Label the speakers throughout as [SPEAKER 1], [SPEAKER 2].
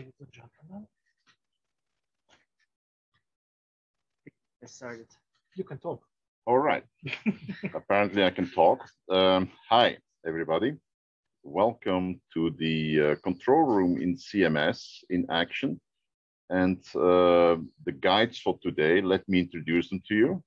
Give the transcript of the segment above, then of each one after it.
[SPEAKER 1] ladies and gentlemen.
[SPEAKER 2] I started.
[SPEAKER 1] You can talk.
[SPEAKER 3] All right. Apparently I can talk. Um, hi, everybody. Welcome to the uh, control room in CMS in action. And uh, the guides for today, let me introduce them to you.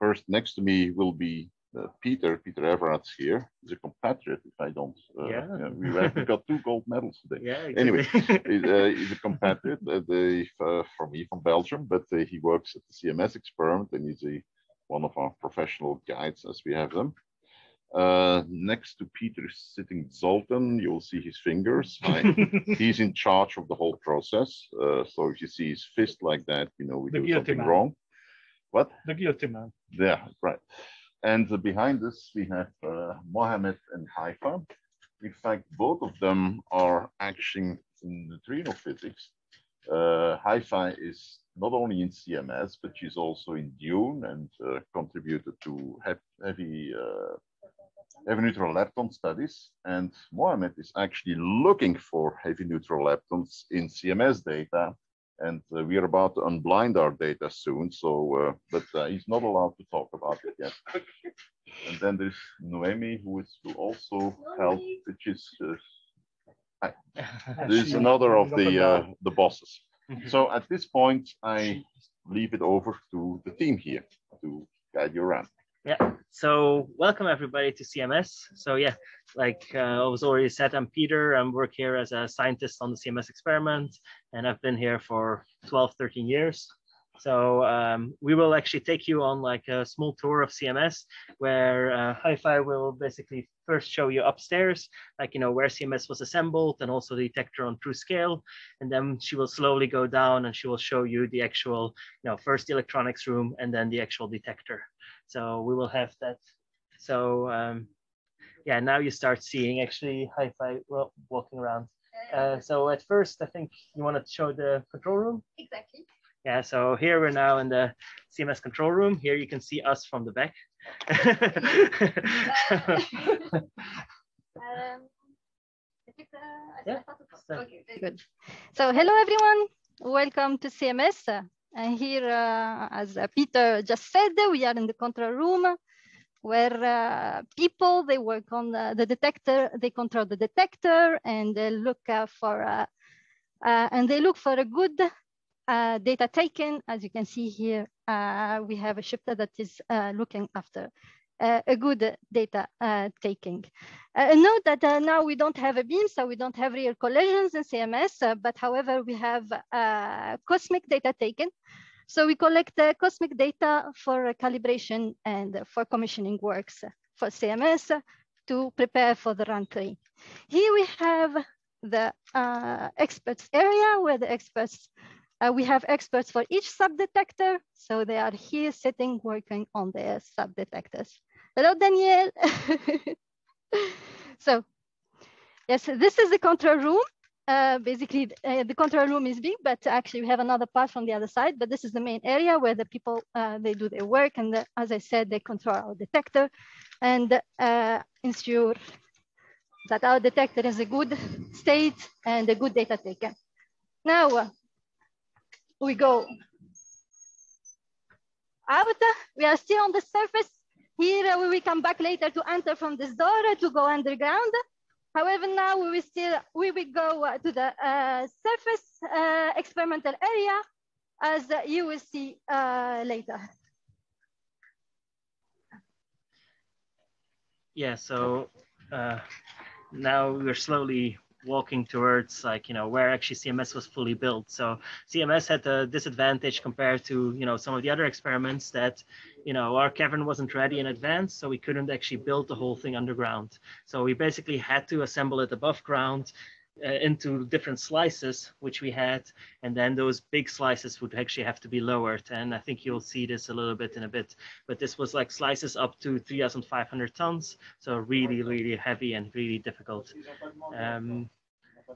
[SPEAKER 3] First, next to me will be uh, Peter, Peter Everaerts here. He's a compatriot, if I don't. Uh,
[SPEAKER 2] Yeah.
[SPEAKER 3] we, have, we got two gold medals today.
[SPEAKER 2] Yeah.
[SPEAKER 3] Anyway,
[SPEAKER 2] exactly.
[SPEAKER 3] He's, uh, he's a compatriot uh, the, uh, from me from Belgium, but uh, he works at the CMS experiment and he's a, one of our professional guides as we have them. Uh, next to Peter is sitting Zoltan. You'll see his fingers. He's in charge of the whole process. Uh, so if you see his fist like that, you know we
[SPEAKER 1] The
[SPEAKER 3] do something
[SPEAKER 1] man.
[SPEAKER 3] wrong. What?
[SPEAKER 1] the guilty man.
[SPEAKER 3] Yeah, right. And behind us, we have uh, Mohammed and Haifa. In fact, both of them are acting in neutrino physics. Uh, Haifa is not only in CMS, but she's also in Dune and uh, contributed to heavy, uh, heavy neutral lepton studies. And Mohammed is actually looking for heavy neutral leptons in CMS data and uh, we are about to unblind our data soon. So, uh, but uh, he's not allowed to talk about it yet. And then there's Noemi, who is will also help, which is uh, this is another of the uh, the bosses. So at this point, I leave it over to the team here to guide you around.
[SPEAKER 2] Yeah. So welcome everybody to CMS. So yeah, like uh, I was already said, I'm Peter. I work here as a scientist on the CMS experiment, and I've been here for 12, 13 years. So um, we will actually take you on like a small tour of CMS, where uh, Haifa will basically first show you upstairs, like you know where CMS was assembled, and also the detector on true scale, and then she will slowly go down and she will show you the actual, you know, first electronics room and then the actual detector. So we will have that. So um, yeah, now you start seeing actually Haifa wa- walking around. Uh, so at first, I think you want to show the control room.
[SPEAKER 4] Exactly.
[SPEAKER 2] Yeah, so here we're now in the CMS control room. Here you can see us from the back.
[SPEAKER 4] Um, uh,
[SPEAKER 2] Yeah,
[SPEAKER 4] thought it was-
[SPEAKER 2] start.
[SPEAKER 4] Okay,
[SPEAKER 5] Good. So hello everyone, welcome to CMS. And here, uh, as uh, Peter just said, we are in the control room where uh, people, they work on the, the detector, they control the detector and they look uh, for, uh, uh, and they look for a good uh, data taken. As you can see here, uh, we have a shifter that is uh, looking after uh, a good data uh, taking. Uh, note that now we don't have a beam, so we don't have real collisions in CMS, but however, we have cosmic data taken. So we collect cosmic data for calibration and for commissioning works for CMS to prepare for the run three. Here we have the experts area where the experts, uh, we have experts for each sub-detector. So they are here sitting working on their sub-detectors. Hello, Danielle. so yes, this is the control room. Uh, basically, uh, the control room is big, but actually we have another part from the other side. But this is the main area where the people uh, they do their work, and the, as I said, they control our detector and uh, ensure that our detector is a good state and a good data taken. Now uh, we go out. We are still on the surface. Here we will come back later to enter from this door to go underground. However, now we will still we will go uh, to the uh, surface uh, experimental area, as you will see uh, later.
[SPEAKER 2] yeah, so uh, now we're slowly walking towards like you know where actually CMS was fully built. So CMS had a disadvantage compared to you know some of the other experiments that you know our cavern wasn't ready in advance, so we couldn't actually build the whole thing underground. So we basically had to assemble it above ground uh, into different slices, which we had, and then those big slices would actually have to be lowered. And I think you'll see this a little bit in a bit, but this was like slices up to 3,500 tons, so really, really heavy and really difficult. Um,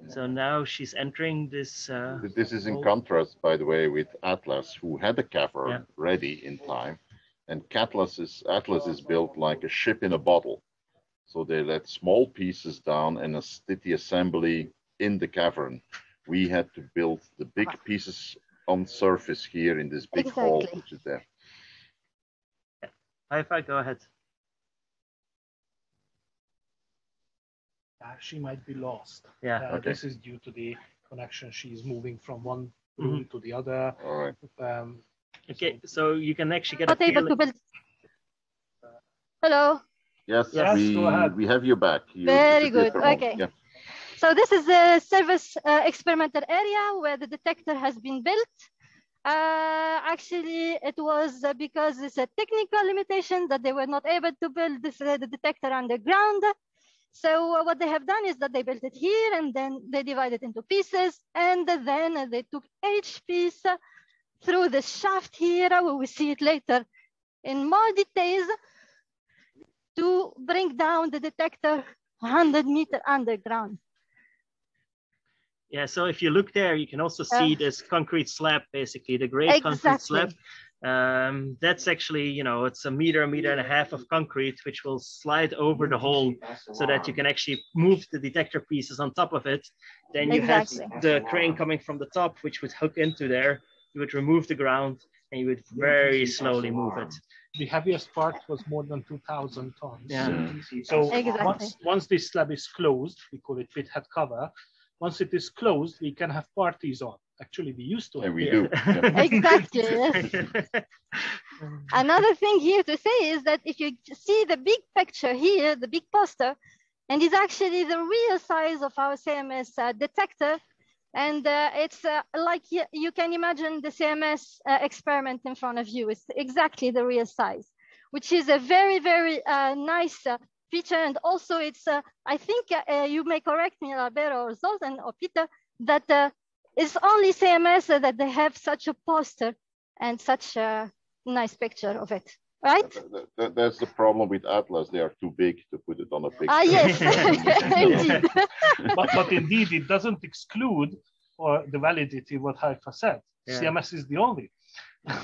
[SPEAKER 2] so now she's entering this. Uh,
[SPEAKER 3] This is in contrast, by the way, with Atlas, who had a cavern
[SPEAKER 2] Yeah.
[SPEAKER 3] ready in time. And Atlas is, Atlas is built like a ship in a bottle. So they let small pieces down and a steady assembly in the cavern, we had to build the big pieces on surface here in this big hall,
[SPEAKER 5] Exactly.
[SPEAKER 3] which is there.
[SPEAKER 2] Haifa, go ahead.
[SPEAKER 1] She might be lost.
[SPEAKER 2] Yeah.
[SPEAKER 1] Uh,
[SPEAKER 3] Okay.
[SPEAKER 1] This is due to the connection. She's moving from one room to the other.
[SPEAKER 3] All right.
[SPEAKER 1] Um,
[SPEAKER 2] Okay, so you can actually get a
[SPEAKER 5] Not able to build. Hello.
[SPEAKER 3] Yes,
[SPEAKER 2] Yes,
[SPEAKER 3] we,
[SPEAKER 1] go ahead.
[SPEAKER 3] we have you back. You
[SPEAKER 5] Very good,
[SPEAKER 3] for a moment.
[SPEAKER 5] okay.
[SPEAKER 3] Yeah.
[SPEAKER 5] So this is the service uh, experimental area where the detector has been built. Uh, actually, it was uh, because it's a technical limitation that they were not able to build this, uh, the detector underground. So uh, what they have done is that they built it here and then they divided it into pieces and then uh, they took each piece uh, through the shaft here. We will see it later in more details to bring down the detector 100 meter underground.
[SPEAKER 2] Yeah, so if you look there, you can also
[SPEAKER 5] Uh,
[SPEAKER 2] see this concrete slab, basically the gray concrete slab.
[SPEAKER 5] Exactly.
[SPEAKER 2] Um, that's actually, you know, it's a meter, a meter and a half of concrete, which will slide over the hole so that you can actually move the detector pieces on top of it. Then you
[SPEAKER 5] Exactly.
[SPEAKER 2] have the crane coming from the top, which would hook into there. You would remove the ground and you would very slowly move it.
[SPEAKER 1] the heaviest part was more than 2,000 tons.
[SPEAKER 2] Yeah.
[SPEAKER 1] So
[SPEAKER 5] Exactly.
[SPEAKER 1] once, once this slab is closed, we call it pit head cover. Once it is closed, we can have parties on. Actually, be used to.
[SPEAKER 3] And
[SPEAKER 1] have
[SPEAKER 3] we
[SPEAKER 1] here.
[SPEAKER 3] do. yeah.
[SPEAKER 5] Exactly. yes. Another thing here to say is that if you see the big picture here, the big poster, and it's actually the real size of our CMS uh, detector. And uh, it's uh, like you, you can imagine the CMS uh, experiment in front of you. It's exactly the real size, which is a very, very uh, nice uh, feature. And also it's, uh, I think uh, you may correct me, Alberto or Zoltan or Peter, that uh, it's only CMS that they have such a poster and such a nice picture of it, right?
[SPEAKER 3] That- that- that's the problem with Atlas. They are too big to put it on a picture.
[SPEAKER 5] Ah, yes, indeed.
[SPEAKER 1] but, but indeed, it doesn't exclude or the validity what Haifa said.
[SPEAKER 2] Yeah.
[SPEAKER 1] CMS is the only.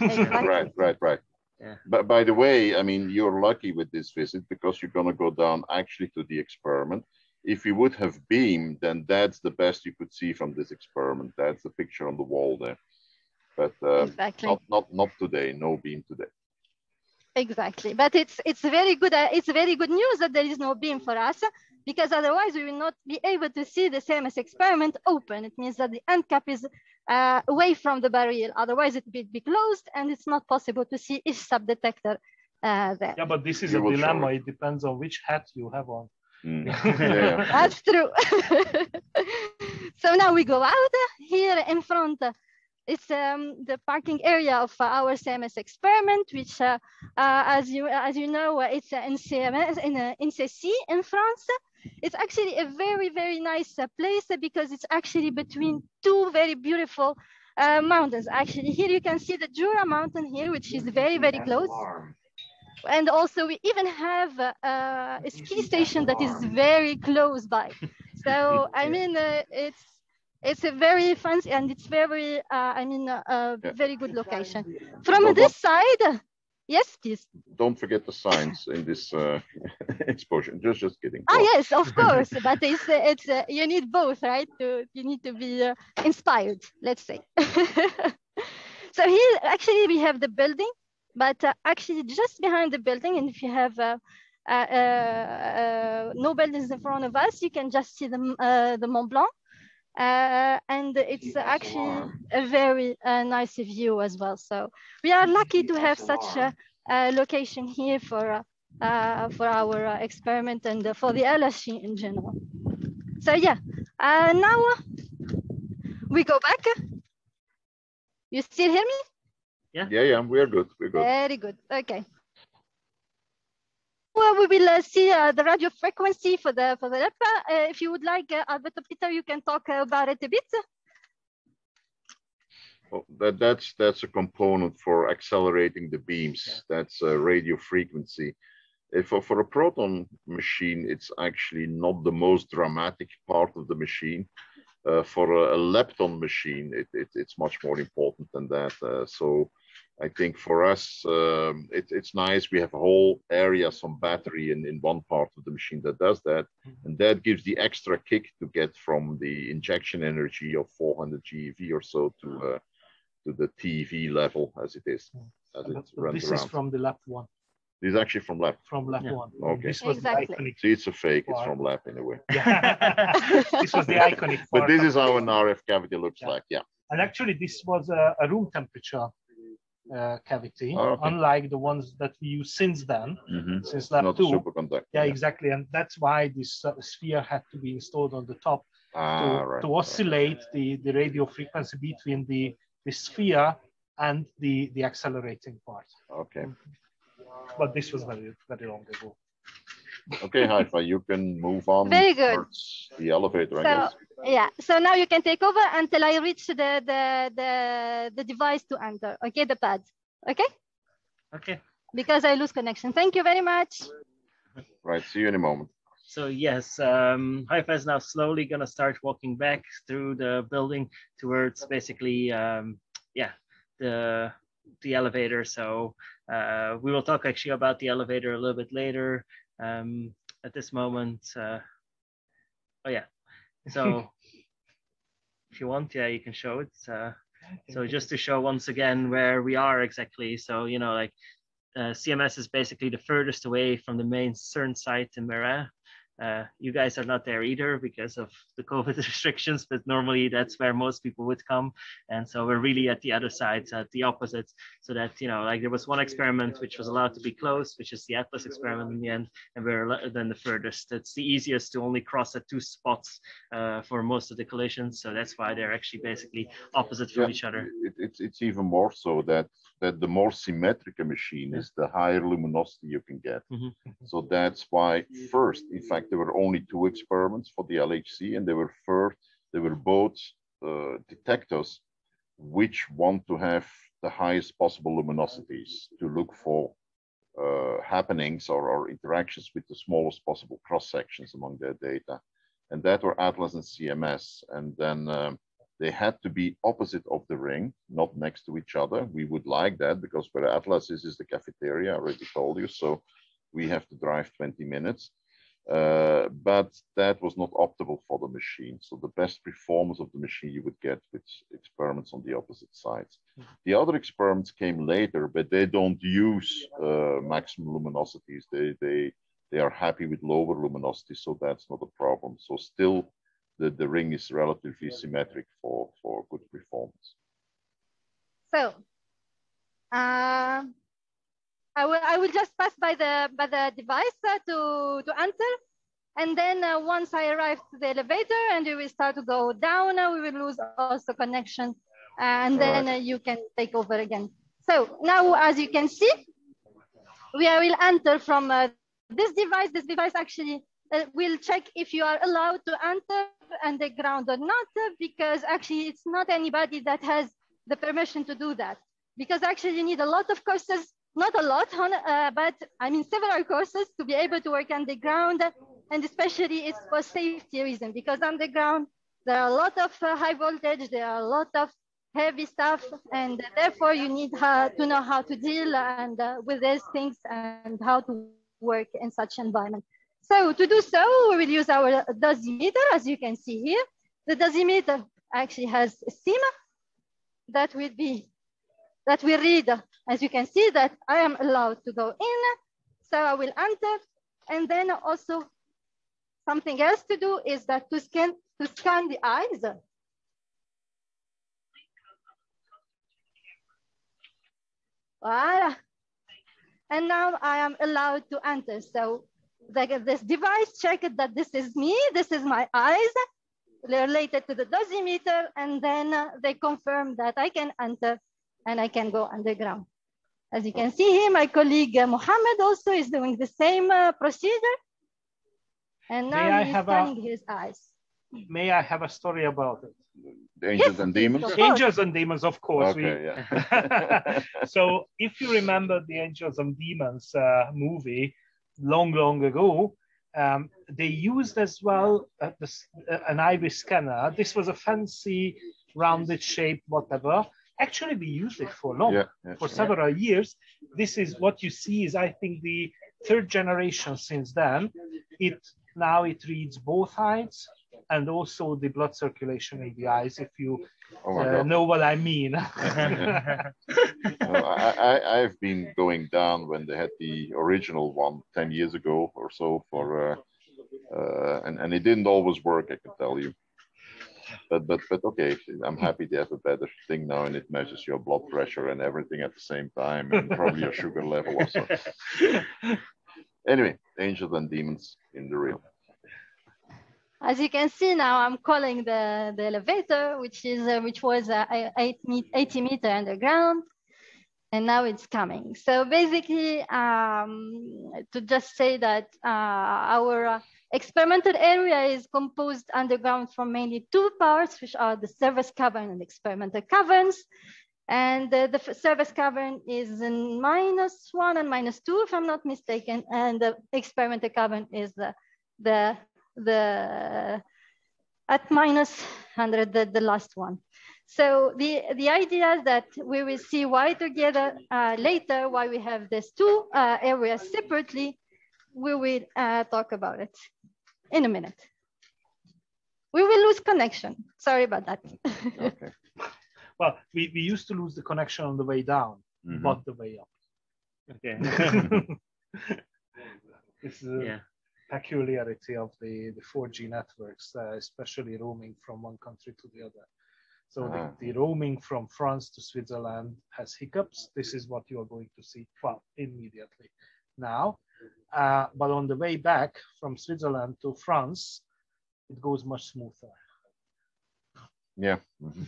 [SPEAKER 5] Exactly.
[SPEAKER 3] Right, right, right.
[SPEAKER 2] Yeah.
[SPEAKER 3] But by the way, I mean, you're lucky with this visit because you're going to go down actually to the experiment. If you would have beamed, then that's the best you could see from this experiment. That's the picture on the wall there. But uh,
[SPEAKER 5] exactly.
[SPEAKER 3] not, not, not today, no beam today.
[SPEAKER 5] Exactly, but it's it's very good. Uh, it's very good news that there is no beam for us because otherwise we will not be able to see the CMS experiment open. It means that the end cap is uh, away from the barrel. Otherwise, it would be closed, and it's not possible to see each subdetector uh, there.
[SPEAKER 1] Yeah, but this is
[SPEAKER 3] You
[SPEAKER 1] a dilemma.
[SPEAKER 3] it.
[SPEAKER 1] It depends on which hat you have on.
[SPEAKER 3] Mm. Yeah.
[SPEAKER 5] That's true. so now we go out here in front. uh, It's um, the parking area of uh, our CMS experiment, which, uh, uh, as you as you know, uh, it's uh, in CMS in uh, in Cessy in France. It's actually a very very nice uh, place uh, because it's actually between two very beautiful uh, mountains. Actually, here you can see the Jura mountain here, which is very very close and also we even have uh, uh, a ski station that is very close by. So I mean, uh, it's it's a very fancy and it's very uh, I mean a uh,
[SPEAKER 3] Yeah.
[SPEAKER 5] very good location. From
[SPEAKER 3] Well,
[SPEAKER 5] this side, yes, please.
[SPEAKER 3] Don't forget the signs in this uh, exposure. Just, just kidding.
[SPEAKER 5] Ah
[SPEAKER 3] Go
[SPEAKER 5] yes, of course, but it's uh, it's uh, you need both, right? To you need to be uh, inspired, let's say. so here, actually, we have the building, but uh, actually just behind the building, and if you have uh, uh, uh, no buildings in front of us, you can just see the uh, the Mont Blanc, uh, and it's actually a very uh, nice view as well. So we are lucky to have such a, a location here for. For our uh, experiment and uh, for the LHC in general. So yeah, uh, now we go back. You still hear me?
[SPEAKER 3] Yeah, yeah, yeah, we're good. We're good.
[SPEAKER 5] Very good. Okay. Well, we will uh, see uh, the radio frequency for the for the LEPA. Uh, if you would like, uh, Alberto Peter, you can talk uh, about it a bit.
[SPEAKER 3] Well, that, that's that's a component for accelerating the beams. That's a radio frequency. If for, for a proton machine, it's actually not the most dramatic part of the machine. Uh, for a, a lepton machine, it, it, it's much more important than that. Uh, so I think for us, um, it, it's nice. We have a whole area, some battery in, in one part of the machine that does that. And that gives the extra kick to get from the injection energy of 400 GeV or so to, uh, to the TeV level as it is, as it
[SPEAKER 1] But
[SPEAKER 3] runs
[SPEAKER 1] this
[SPEAKER 3] around.
[SPEAKER 1] is from the LEP one,
[SPEAKER 3] This is actually from LEP.
[SPEAKER 1] from LEP
[SPEAKER 2] Yeah.
[SPEAKER 1] one.
[SPEAKER 3] Okay.
[SPEAKER 1] This was
[SPEAKER 5] Exactly.
[SPEAKER 1] the iconic.
[SPEAKER 3] See, it's a fake. It's from LEP in a way.
[SPEAKER 1] Yeah. this was the iconic.
[SPEAKER 3] But this is how an RF cavity looks
[SPEAKER 1] Yeah.
[SPEAKER 3] like. Yeah.
[SPEAKER 1] And actually, this was a, a room temperature uh, cavity,
[SPEAKER 3] Oh, okay.
[SPEAKER 1] unlike the ones that we use since then,
[SPEAKER 3] Mhm.
[SPEAKER 1] since
[SPEAKER 3] Not
[SPEAKER 1] LEP
[SPEAKER 3] a
[SPEAKER 1] two.
[SPEAKER 3] superconductor.
[SPEAKER 1] Yeah, exactly. And that's why this uh, sphere had to be installed on the top to,
[SPEAKER 3] Ah, right.
[SPEAKER 1] to oscillate the, the radio frequency between the, the sphere and the, the accelerating part.
[SPEAKER 3] Okay.
[SPEAKER 1] But this was very, very long ago.
[SPEAKER 3] Okay, Haifa, you can move on.
[SPEAKER 5] Very good.
[SPEAKER 3] towards The elevator, I
[SPEAKER 5] So-
[SPEAKER 3] guess.
[SPEAKER 5] Yeah, so now you can take over until I reach the, the, the, the device to enter, okay, the pad, okay?
[SPEAKER 2] Okay.
[SPEAKER 5] Because I lose connection. Thank you very much.
[SPEAKER 3] Right. See you in a moment.
[SPEAKER 2] So yes, um, Haifa is now slowly going to start walking back through the building towards basically, um, yeah, the the elevator. So uh, we will talk actually about the elevator a little bit later. Um, at this moment, uh, oh yeah. So if you want, yeah, you can show it. Uh, so just to show once again where we are exactly. So you know, like uh, CMS is basically the furthest away from the main CERN site in Meyrin. Uh, you guys are not there either because of the COVID restrictions, but normally that's where most people would come. And so we're really at the other side, at the opposite. So that, you know, like there was one experiment which was allowed to be closed, which is the Atlas experiment in the end, and we're then the furthest. It's the easiest to only cross at two spots uh, for most of the collisions. So that's why they're actually basically opposite from
[SPEAKER 3] Yeah.
[SPEAKER 2] each other.
[SPEAKER 3] It, it's it's even more so that that the more symmetric a machine is, the higher luminosity you can get.
[SPEAKER 2] Mhm.
[SPEAKER 3] So that's why first, in fact, there were only two experiments for the LHC, and they were first, they were both uh, detectors which want to have the highest possible luminosities to look for uh, happenings or, or interactions with the smallest possible cross sections among their data. And that were Atlas and CMS. And then um, they had to be opposite of the ring, not next to each other. We would like that because where Atlas is, is the cafeteria, I already told you. So we have to drive 20 minutes. Uh, but that was not optimal for the machine. So the best performance of the machine you would get with experiments on the opposite sides. The other experiments came later, but they don't use uh, maximum luminosities. They, they, they are happy with lower luminosity, so that's not a problem. So still, the, the ring is relatively symmetric for, for good performance.
[SPEAKER 5] So, uh, I will I will just pass by the by the device uh, to to enter, and then uh, once I arrive to the elevator and we will start to go down, uh, we will lose also connection, and then uh, you can take over again. So now, as you can see, we are- will enter from uh, this device. This device actually will check if you are allowed to enter underground or not, uh, because actually it's not anybody that has the permission to do that. Because actually you need a lot of courses, not a lot, uh, but I mean several courses to be able to work underground, and especially it's for safety reason, because underground there are a lot of uh, high voltage, there are a lot of heavy stuff, and therefore you need uh, to know how to deal and uh, with these things and how to work in such environment. So to do so, we will use our dosimeter, as you can see here. The dosimeter actually has a SIM that will be, that will read, as you can see, that I am allowed to go in. So I will enter. And then also something else to do is that to scan, to scan the eyes. Voila. And now I am allowed to enter. So the, this device checked that this is me, this is my eyes, related to the dosimeter, and then uh, they confirm that I can enter and I can go underground. As you can see here, my colleague uh, Mohammed also is doing the same uh, procedure. And
[SPEAKER 1] May I
[SPEAKER 5] now he's
[SPEAKER 1] have a-
[SPEAKER 5] scanning his eyes.
[SPEAKER 1] May I have a story about it?
[SPEAKER 3] The angels
[SPEAKER 5] Yes,
[SPEAKER 3] and demons?
[SPEAKER 5] of course.
[SPEAKER 1] Angels and demons, of course. we-
[SPEAKER 3] Okay, yeah.
[SPEAKER 1] so if you remember the Angels and Demons uh, movie long, long ago, um, they used as well uh, this, uh, an iris scanner. This was a fancy rounded shape, whatever. Actually, we used it for long,
[SPEAKER 3] Yeah, yeah.
[SPEAKER 1] for several years. This is what you see is, I think, the third generation since then. It now it reads both eyes and also the blood circulation in the eyes, if you
[SPEAKER 3] Oh my
[SPEAKER 1] uh,
[SPEAKER 3] God.
[SPEAKER 1] know what I mean.
[SPEAKER 3] I, I, I've been going down when they had the original one 10 years ago or so for, uh, uh, and, and it didn't always work, I can tell you. But, but, but okay, I'm happy they have a better thing now and it measures your blood pressure and everything at the same time and probably your sugar level also. Anyway, angels and demons in the real.
[SPEAKER 5] As you can see now, I'm calling the, the elevator, which is uh, which was uh, eight 80 meter underground, and now it's coming. So basically, um, to just say that uh, our uh, experimental area is composed underground from mainly two parts, which are the service cavern and experimental caverns. And uh, the service cavern is in minus one and minus two, if I'm not mistaken. And the experimental cavern is the, the the at minus 100, the, the last one. So the, the idea is that we will see why together uh, later, why we have these two uh, areas separately, we will uh, talk about it in a minute. We will lose connection. Sorry about that.
[SPEAKER 3] Okay.
[SPEAKER 1] well, we, we used to lose the connection on the way down,
[SPEAKER 3] Mhm.
[SPEAKER 1] but the way up.
[SPEAKER 2] okay.
[SPEAKER 1] this is a
[SPEAKER 2] yeah.
[SPEAKER 1] Peculiarity of the, the 4G networks, uh, especially roaming from one country to the other. So
[SPEAKER 3] Ah.
[SPEAKER 1] the, the roaming from France to Switzerland has hiccups. This is what you are going to see, well, immediately now. Uh, but on the way back from Switzerland to France, it goes much smoother.
[SPEAKER 3] Yeah. mhm.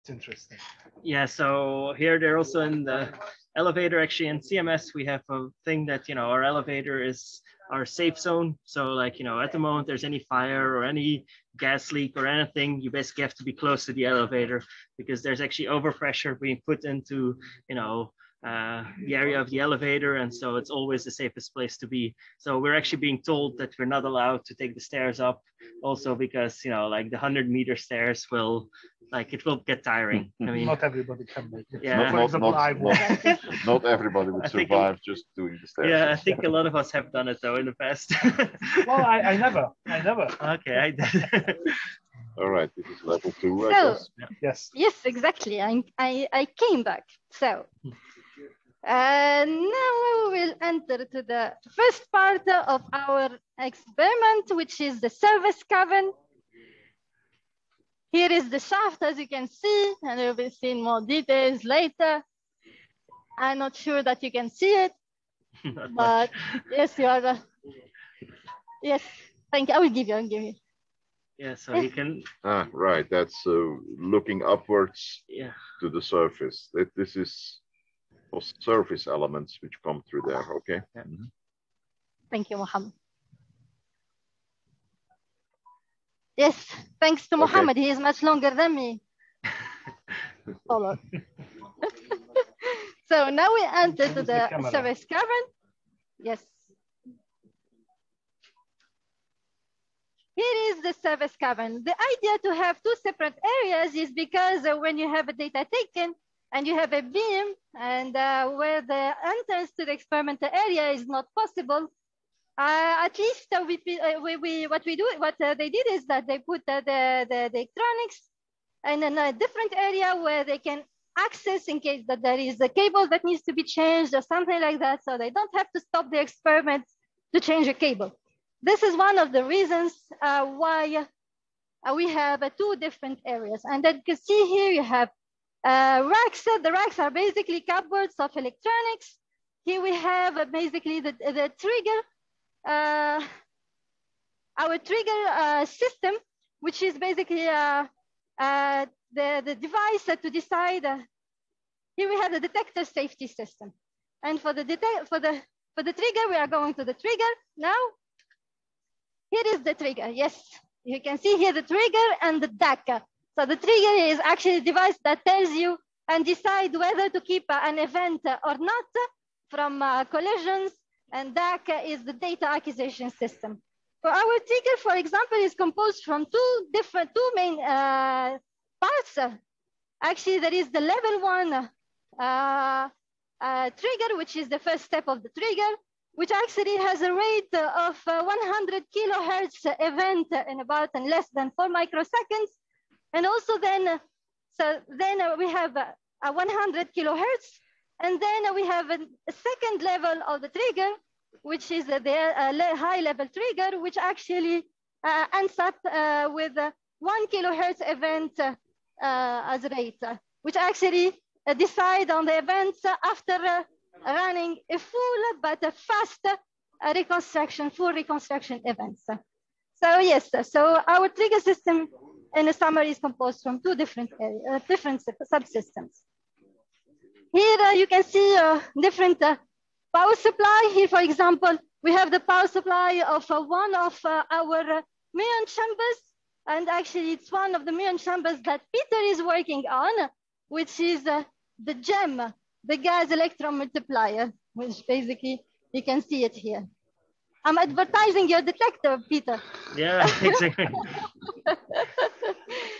[SPEAKER 1] It's interesting.
[SPEAKER 2] Yeah, so here they're also in the elevator. Actually, in CMS, we have a thing that, you know, our elevator is our safe zone. So, like, you know, at the moment there's any fire or any gas leak or anything, you basically have to be close to the elevator because there's actually overpressure being put into, you know, uh, the area of the elevator. And so it's always the safest place to be. So we're actually being told that we're not allowed to take the stairs up also because, you know, like the 100 meter stairs will, like, it will get tiring. I mean,
[SPEAKER 1] Not everybody can make it.
[SPEAKER 2] Yeah.
[SPEAKER 1] For
[SPEAKER 3] Not-
[SPEAKER 1] example,
[SPEAKER 3] not-
[SPEAKER 1] I
[SPEAKER 3] not-
[SPEAKER 1] won't.
[SPEAKER 3] Everybody would
[SPEAKER 2] I think-
[SPEAKER 3] survive just doing the stairs.
[SPEAKER 2] Yeah, I think a lot of us have done it though in the past.
[SPEAKER 1] well, I, I never, I never.
[SPEAKER 2] okay, I did.
[SPEAKER 3] All right, this is level two, I
[SPEAKER 5] So-
[SPEAKER 3] guess.
[SPEAKER 1] Yes.
[SPEAKER 5] Yes, exactly. I, I, I came back. So uh, now we will enter to the first part of our experiment, which is the service cavern. Here is the shaft, as you can see, and you'll be seeing more details later. I'm not sure that you can see it,
[SPEAKER 2] Not much.
[SPEAKER 5] but yes, you are. Uh, yes, thank you. I will give you. I will give you.
[SPEAKER 2] yeah, so you can,
[SPEAKER 3] Ah, right, that's uh, looking upwards
[SPEAKER 2] yeah,
[SPEAKER 3] to the surface. That This is for surface elements which come through there, okay?
[SPEAKER 2] Yeah.
[SPEAKER 3] Mhm.
[SPEAKER 5] Thank you, Mohammed. Yes, thanks to
[SPEAKER 3] Okay.
[SPEAKER 5] Mohammed. He is much longer than me. Follow. so now we enter to
[SPEAKER 1] the
[SPEAKER 5] the
[SPEAKER 1] camera.
[SPEAKER 5] service cavern. Yes. Here is the service cavern. The idea to have two separate areas is because when you have a data taken and you have a beam and uh, where the entrance to the experimental area is not possible, uh, at least uh, we, uh, we, we, what we do, what uh, they did is that they put uh, the, the, the electronics in a different area where they can access in case that there is a cable that needs to be changed or something like that. So they don't have to stop the experiment to change a cable. This is one of the reasons why we have two different areas. And then you can see here you have uh, racks. The racks are basically cupboards of electronics. Here we have uh, basically the, the trigger, uh, our trigger uh, system, which is basically uh, uh, the, the device uh, to decide. Uh, here we have the detector safety system. And for the, for, the, for the trigger, we are going to the trigger now. Here is the trigger. Yes, you can see here the trigger and the DAQ. So the trigger is actually a device that tells you and decide whether to keep uh, an event or not from uh, collisions. And DAQ is the data acquisition system. For our trigger, for example, is composed from two different, two main uh, parts. Actually there is the level one uh, uh, trigger, which is the first step of the trigger, which actually has a rate of uh, 100 kilohertz event in about in less than four microseconds. And also then, so then we have a, a 100 kilohertz, and then we have a, second level of the trigger, which is the uh, high level trigger, which actually uh, ends up uh, with one kilohertz event as rate, which actually decide on the events after running a full but a fast reconstruction, full reconstruction events. So yes, so our trigger system in a summary is composed from two different uh, different subsystems. Here uh, you can see uh, different power supply. Here, for example, we have the power supply of one of our muon chambers. And actually it's one of the muon chambers that Peter is working on, which is the GEM, the gas electron multiplier, which basically you can see it here. I'm advertising your detector, Peter.
[SPEAKER 2] Yeah, exactly.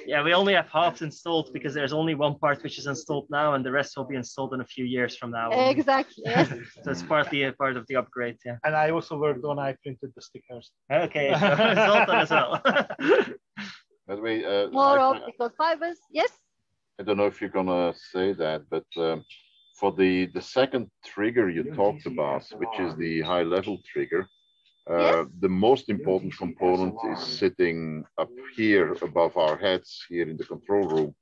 [SPEAKER 2] yeah, we only have halves installed because there's only one part which is installed now, and the rest will be installed in a few years from now.
[SPEAKER 5] Exactly. Yes.
[SPEAKER 2] so it's partly a part of the upgrade. Yeah.
[SPEAKER 1] And I also worked on. I printed the stickers.
[SPEAKER 2] Okay, so Zoltan as well.
[SPEAKER 3] By the way, uh,
[SPEAKER 5] more I, optical fibers. Yes.
[SPEAKER 3] I don't know if you're gonna say that, but um, for the the second trigger you talked about, which is the high level trigger, uh, the most important component is sitting up here above our heads here in the control room,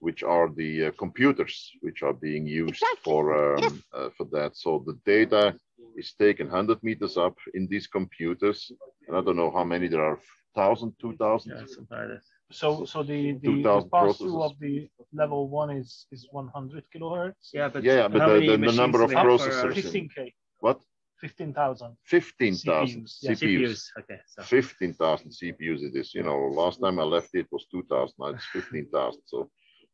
[SPEAKER 3] which are the uh, computers which are being used exactly. for um, yes. uh, for that. So the data is taken 100 meters up in these computers, and I don't know how many there are, 1,000, 2,000?
[SPEAKER 2] Yeah,
[SPEAKER 1] so, so the the, the pass through of the level one is is 100 kilohertz.
[SPEAKER 2] Yeah, but
[SPEAKER 3] yeah, but the, the, the number of processors.
[SPEAKER 1] 15k.
[SPEAKER 3] What?
[SPEAKER 1] 15,000.
[SPEAKER 3] 15,000 CPUs.
[SPEAKER 2] Yeah, CPUs. Okay.
[SPEAKER 3] So. 15,000 CPUs it is. You know, last time I left it was 2,000. Now it's 15,000. So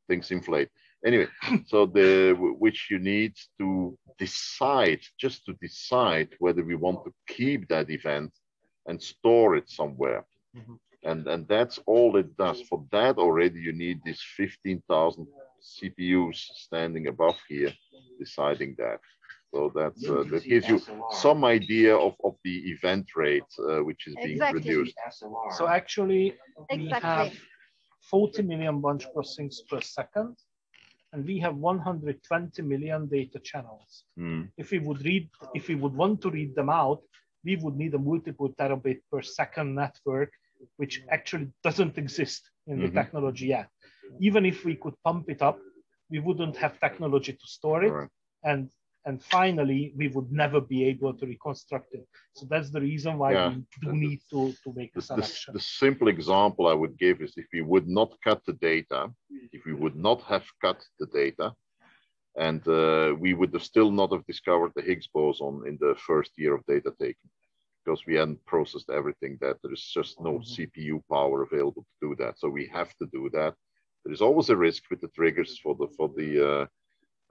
[SPEAKER 3] things inflate. Anyway, so the which you need to decide, just to decide whether we want to keep that event and store it somewhere. Mm -hmm and and that's all it does for that already you need these 15,000 CPUs standing above here deciding that so that's uh, that gives you some idea of, of the event rate uh, which is being exactly. produced
[SPEAKER 1] so actually we exactly. have 40 million bunch crossings per second and we have 120 million data channels
[SPEAKER 3] mm.
[SPEAKER 1] if we would read if we would want to read them out we would need a multiple terabit per second network which actually doesn't exist in the mm-hmm. technology yet. Even if we could pump it up, we wouldn't have technology to store it. Right. And and finally, we would never be able to reconstruct it. So that's the reason why yeah. we do need to, to make the, selection.
[SPEAKER 3] The, the simple example I would give is if we would not cut the data, if we would not have cut the data, and uh, we would have still not have discovered the Higgs boson in the first year of data taking because we hadn't processed everything that there is just no mm-hmm. CPU power available to do that. So we have to do that. There is always a risk with the triggers for the for the uh,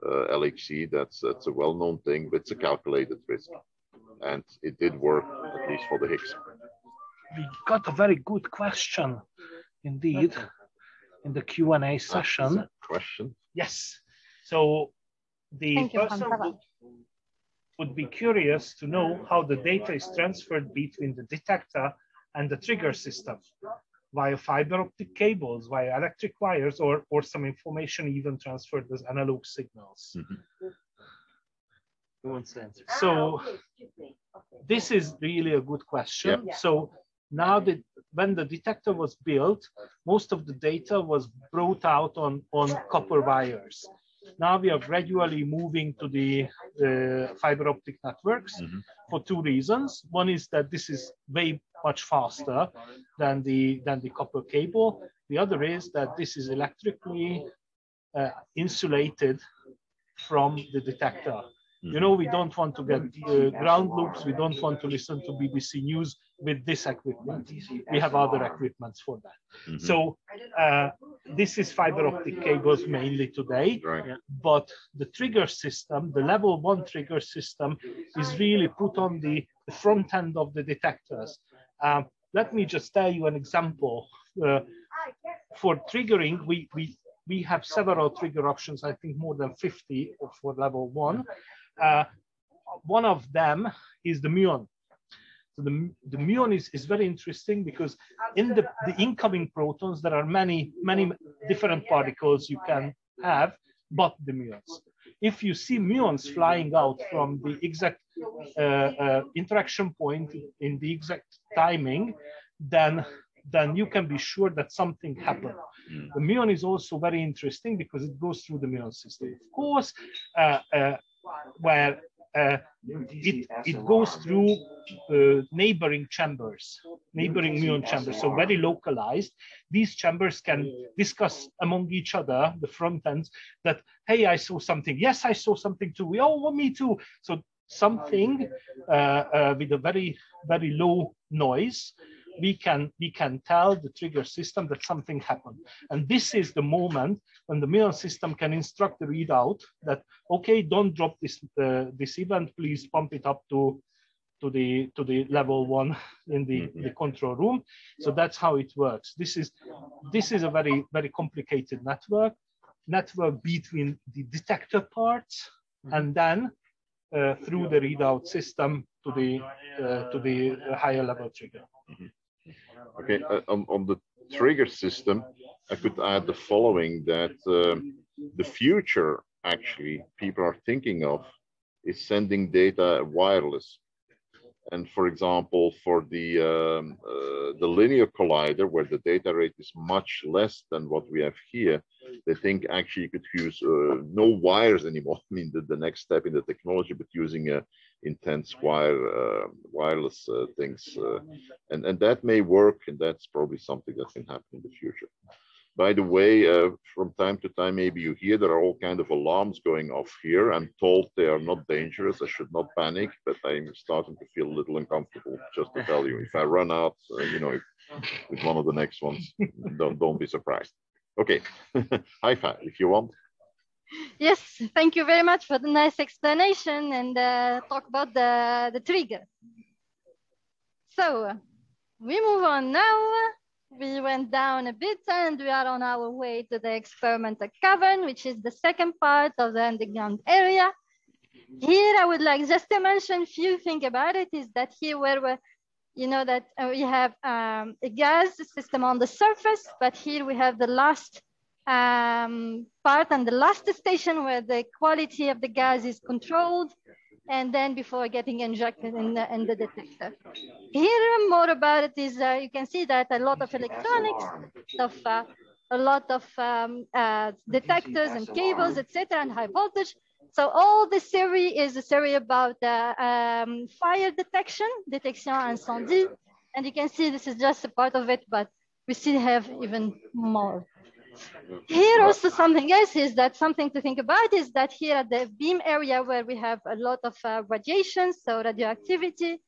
[SPEAKER 3] uh, LHC. That's that's a well-known thing, but it's a calculated risk, and it did work at least for the Higgs.
[SPEAKER 1] We got a very good question, indeed, in the Q and A session.
[SPEAKER 3] Question.
[SPEAKER 1] Yes. So the
[SPEAKER 5] Thank
[SPEAKER 1] person would be curious to know how the data is transferred between the detector and the trigger system via fiber optic cables, via electric wires, or, or some information even transferred as analog signals.
[SPEAKER 3] Mm -hmm.
[SPEAKER 2] Who wants to answer?
[SPEAKER 1] So this is really a good question. Yeah. So now that when the detector was built, most of the data was brought out on, on copper wires. Now we are gradually moving to the uh, fiber optic networks mm -hmm. for two reasons. One is that this is way much faster than the than the copper cable. The other is that this is electrically uh, insulated from the detector. You know, we don't want to get uh, ground loops. We don't want to listen to BBC News with this equipment. We have other equipments for that. Mm -hmm. So uh, this is fiber optic cables mainly today,
[SPEAKER 3] right.
[SPEAKER 1] but the trigger system, the level one trigger system is really put on the, the front end of the detectors. Um, let me just tell you an example. Uh, for triggering, we, we we have several trigger options, I think more than 50 for level one. Uh, one of them is the muon. So the, the muon is, is very interesting because in the, the incoming protons, there are many, many different particles you can have, but the muons. If you see muons flying out from the exact uh, uh, interaction point in the exact timing, then then you can be sure that something happened. The muon is also very interesting because it goes through the muon system. Of course, uh, uh, where uh, it, it goes through uh, neighboring chambers, neighboring muon chambers, so very localized. These chambers can discuss among each other, the front ends, that, hey, I saw something. Yes, I saw something too. Oh, me too. So something uh, uh, with a very, very low noise we can we can tell the trigger system that something happened. And this is the moment when the mirror system can instruct the readout that okay don't drop this uh, this event. Please pump it up to to the to the level one in the, mm-hmm. the control room. So that's how it works. This is this is a very very complicated network. Network between the detector parts mm-hmm. and then uh, through the readout system to the uh, to the higher level trigger. Mm-hmm.
[SPEAKER 3] Okay, uh, on, on the trigger system, I could add the following that um, the future actually people are thinking of is sending data wireless. And for example, for the um, uh, the linear collider, where the data rate is much less than what we have here, they think actually you could use uh, no wires anymore. I mean, the, the next step in the technology, but using a intense wire uh, wireless uh, things, uh, and and that may work, and that's probably something that can happen in the future. By the way, from time to time, maybe you hear there are all kind of alarms going off here. I'm told they are not dangerous. I should not panic, but I'm starting to feel a little uncomfortable. Just to tell you, if I run out, you know, if, with one of the next ones, don't don't be surprised. Okay, Haifa if you want.
[SPEAKER 5] Yes, thank you very much for the nice explanation and uh, talk about the, the trigger. So we move on now. We went down a bit and we are on our way to the experimental cavern, which is the second part of the underground area. Here, I would like just to mention a few things about it is that here where we you know that uh, we have um, a gas system on the surface, but here we have the last um, part and the last station where the quality of the gas is controlled and then before getting injected in the, in the detector. Here more about it is uh, you can see that a lot of electronics, of, uh, a lot of um, uh, detectors and cables, etc., and high voltage. So all this theory is a theory about um, fire detection, detection incendie. And you can see this is just a part of it, but we still have even more. Here also something else is that something to think about is that here at the beam area where we have a lot of uh, radiation, so radioactivity,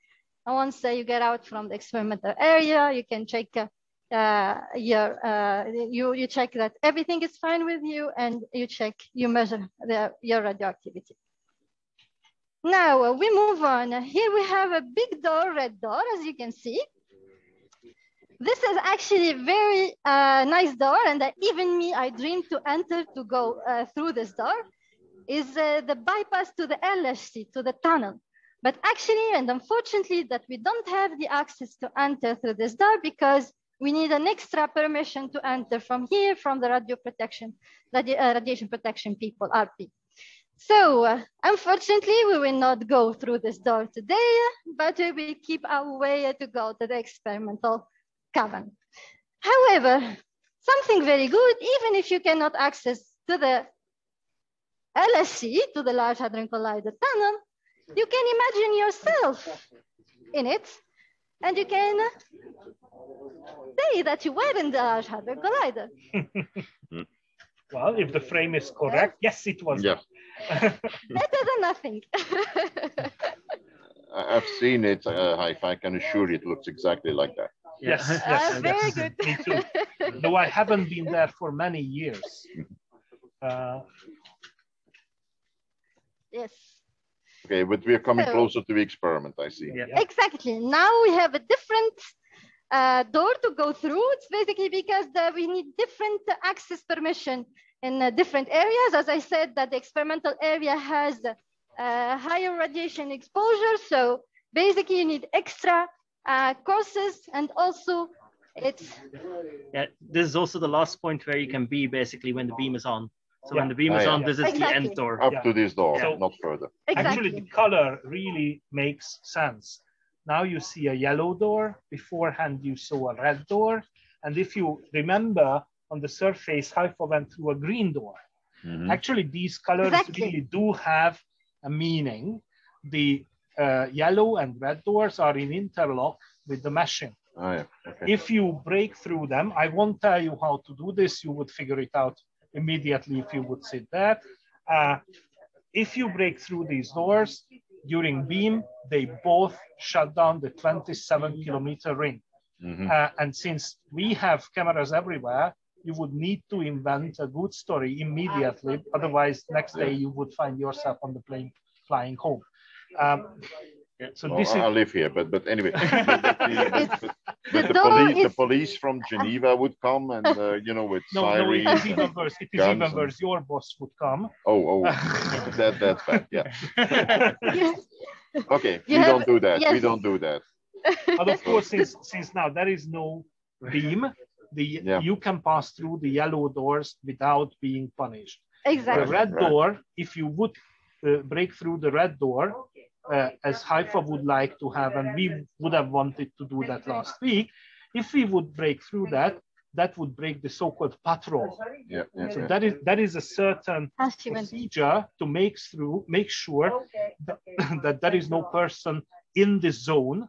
[SPEAKER 5] and once uh, you get out from the experimental area, you can check uh, uh, your, uh, you, you check that everything is fine with you and you check, you measure the, your radioactivity. Now uh, we move on. Here we have a big door, red door, as you can see. This is actually a very uh, nice door and even me, I dreamed to enter to go uh, through this door, is uh, the bypass to the LHC, to the tunnel. But actually, and unfortunately, that we don't have the access to enter through this door because we need an extra permission to enter from here, from the radio protection, radi uh, radiation protection people, RP. So uh, unfortunately, we will not go through this door today, but we will keep our way to go to the experimental cavern. However, something very good, even if you cannot access to the LHC, to the Large Hadron Collider tunnel, you can imagine yourself in it and you can say that you were in the Large Hadron Collider.
[SPEAKER 1] well, if the frame is correct, yes, it was.
[SPEAKER 3] Yeah.
[SPEAKER 5] Better than nothing.
[SPEAKER 3] I've seen it, uh, I can assure you it looks exactly like that.
[SPEAKER 1] Yes,
[SPEAKER 5] yes,
[SPEAKER 1] yes,
[SPEAKER 5] very
[SPEAKER 1] yes.
[SPEAKER 5] good.
[SPEAKER 1] Me too. Though I haven't been there for many years. Uh,
[SPEAKER 5] yes.
[SPEAKER 3] Okay, but we are coming
[SPEAKER 5] So-
[SPEAKER 3] closer to the experiment, I see.
[SPEAKER 2] Yeah.
[SPEAKER 1] Yeah.
[SPEAKER 5] Exactly. Now we have a different uh, door to go through. It's basically because the, we need different access permission in uh, different areas. As I said, that the experimental area has uh, higher radiation exposure. So basically you need extra uh, courses and also it's
[SPEAKER 2] Yeah, this is also the last point where you can be basically when the beam is on. So
[SPEAKER 1] Yeah.
[SPEAKER 2] when the beam is
[SPEAKER 3] yeah.
[SPEAKER 2] on, this is the end door.
[SPEAKER 3] Up
[SPEAKER 1] Yeah.
[SPEAKER 3] to this door,
[SPEAKER 1] So-
[SPEAKER 3] not further.
[SPEAKER 5] exactly
[SPEAKER 1] Actually, the color really makes sense. Now you see a yellow door. Beforehand, you saw a red door. And if you remember, on the surface, Haifa went through a green door.
[SPEAKER 3] Mhm.
[SPEAKER 1] Actually, these colors
[SPEAKER 5] Exactly.
[SPEAKER 1] really do have a meaning. The uh, yellow and red doors are in interlock with the meshing.
[SPEAKER 3] Ah, yeah. Okay.
[SPEAKER 1] If you break through them, I won't tell you how to do this. You would figure it out immediately if you would sit there. Uh, if you break through these doors during beam, they both shut down the 27 kilometer ring.
[SPEAKER 3] Mhm.
[SPEAKER 1] Uh, and since we have cameras everywhere, you would need to invent a good story immediately. Otherwise, next day you would find yourself on the plane flying home. Um, so
[SPEAKER 3] Well,
[SPEAKER 1] this is
[SPEAKER 3] I live here, but but anyway, but, but the, but, but
[SPEAKER 5] The
[SPEAKER 3] the,
[SPEAKER 5] door
[SPEAKER 3] police, the police from Geneva would come and uh, you know with
[SPEAKER 1] no, no, it
[SPEAKER 3] sirens.
[SPEAKER 1] is even worse. It is even
[SPEAKER 3] and-
[SPEAKER 1] worse. Your boss would come.
[SPEAKER 3] oh, oh, that that's bad. Yeah. Okay,
[SPEAKER 5] You
[SPEAKER 3] we
[SPEAKER 5] have-
[SPEAKER 3] don't do that. We don't do that.
[SPEAKER 1] but of course, since since now there is no beam, the
[SPEAKER 3] Yeah.
[SPEAKER 1] you can pass through the yellow doors without being punished.
[SPEAKER 5] Exactly.
[SPEAKER 1] The red
[SPEAKER 3] Right.
[SPEAKER 1] door, if you would uh, break through the red door, uh, as Haifa would like to have, and we would have wanted to do that last week, if we would break through that, that would break the so-called patrol.
[SPEAKER 3] Yeah, yeah,
[SPEAKER 1] So
[SPEAKER 3] yeah.
[SPEAKER 1] that is that is a certain
[SPEAKER 5] she went.
[SPEAKER 1] procedure to make through make sure that, that there is no person in the zone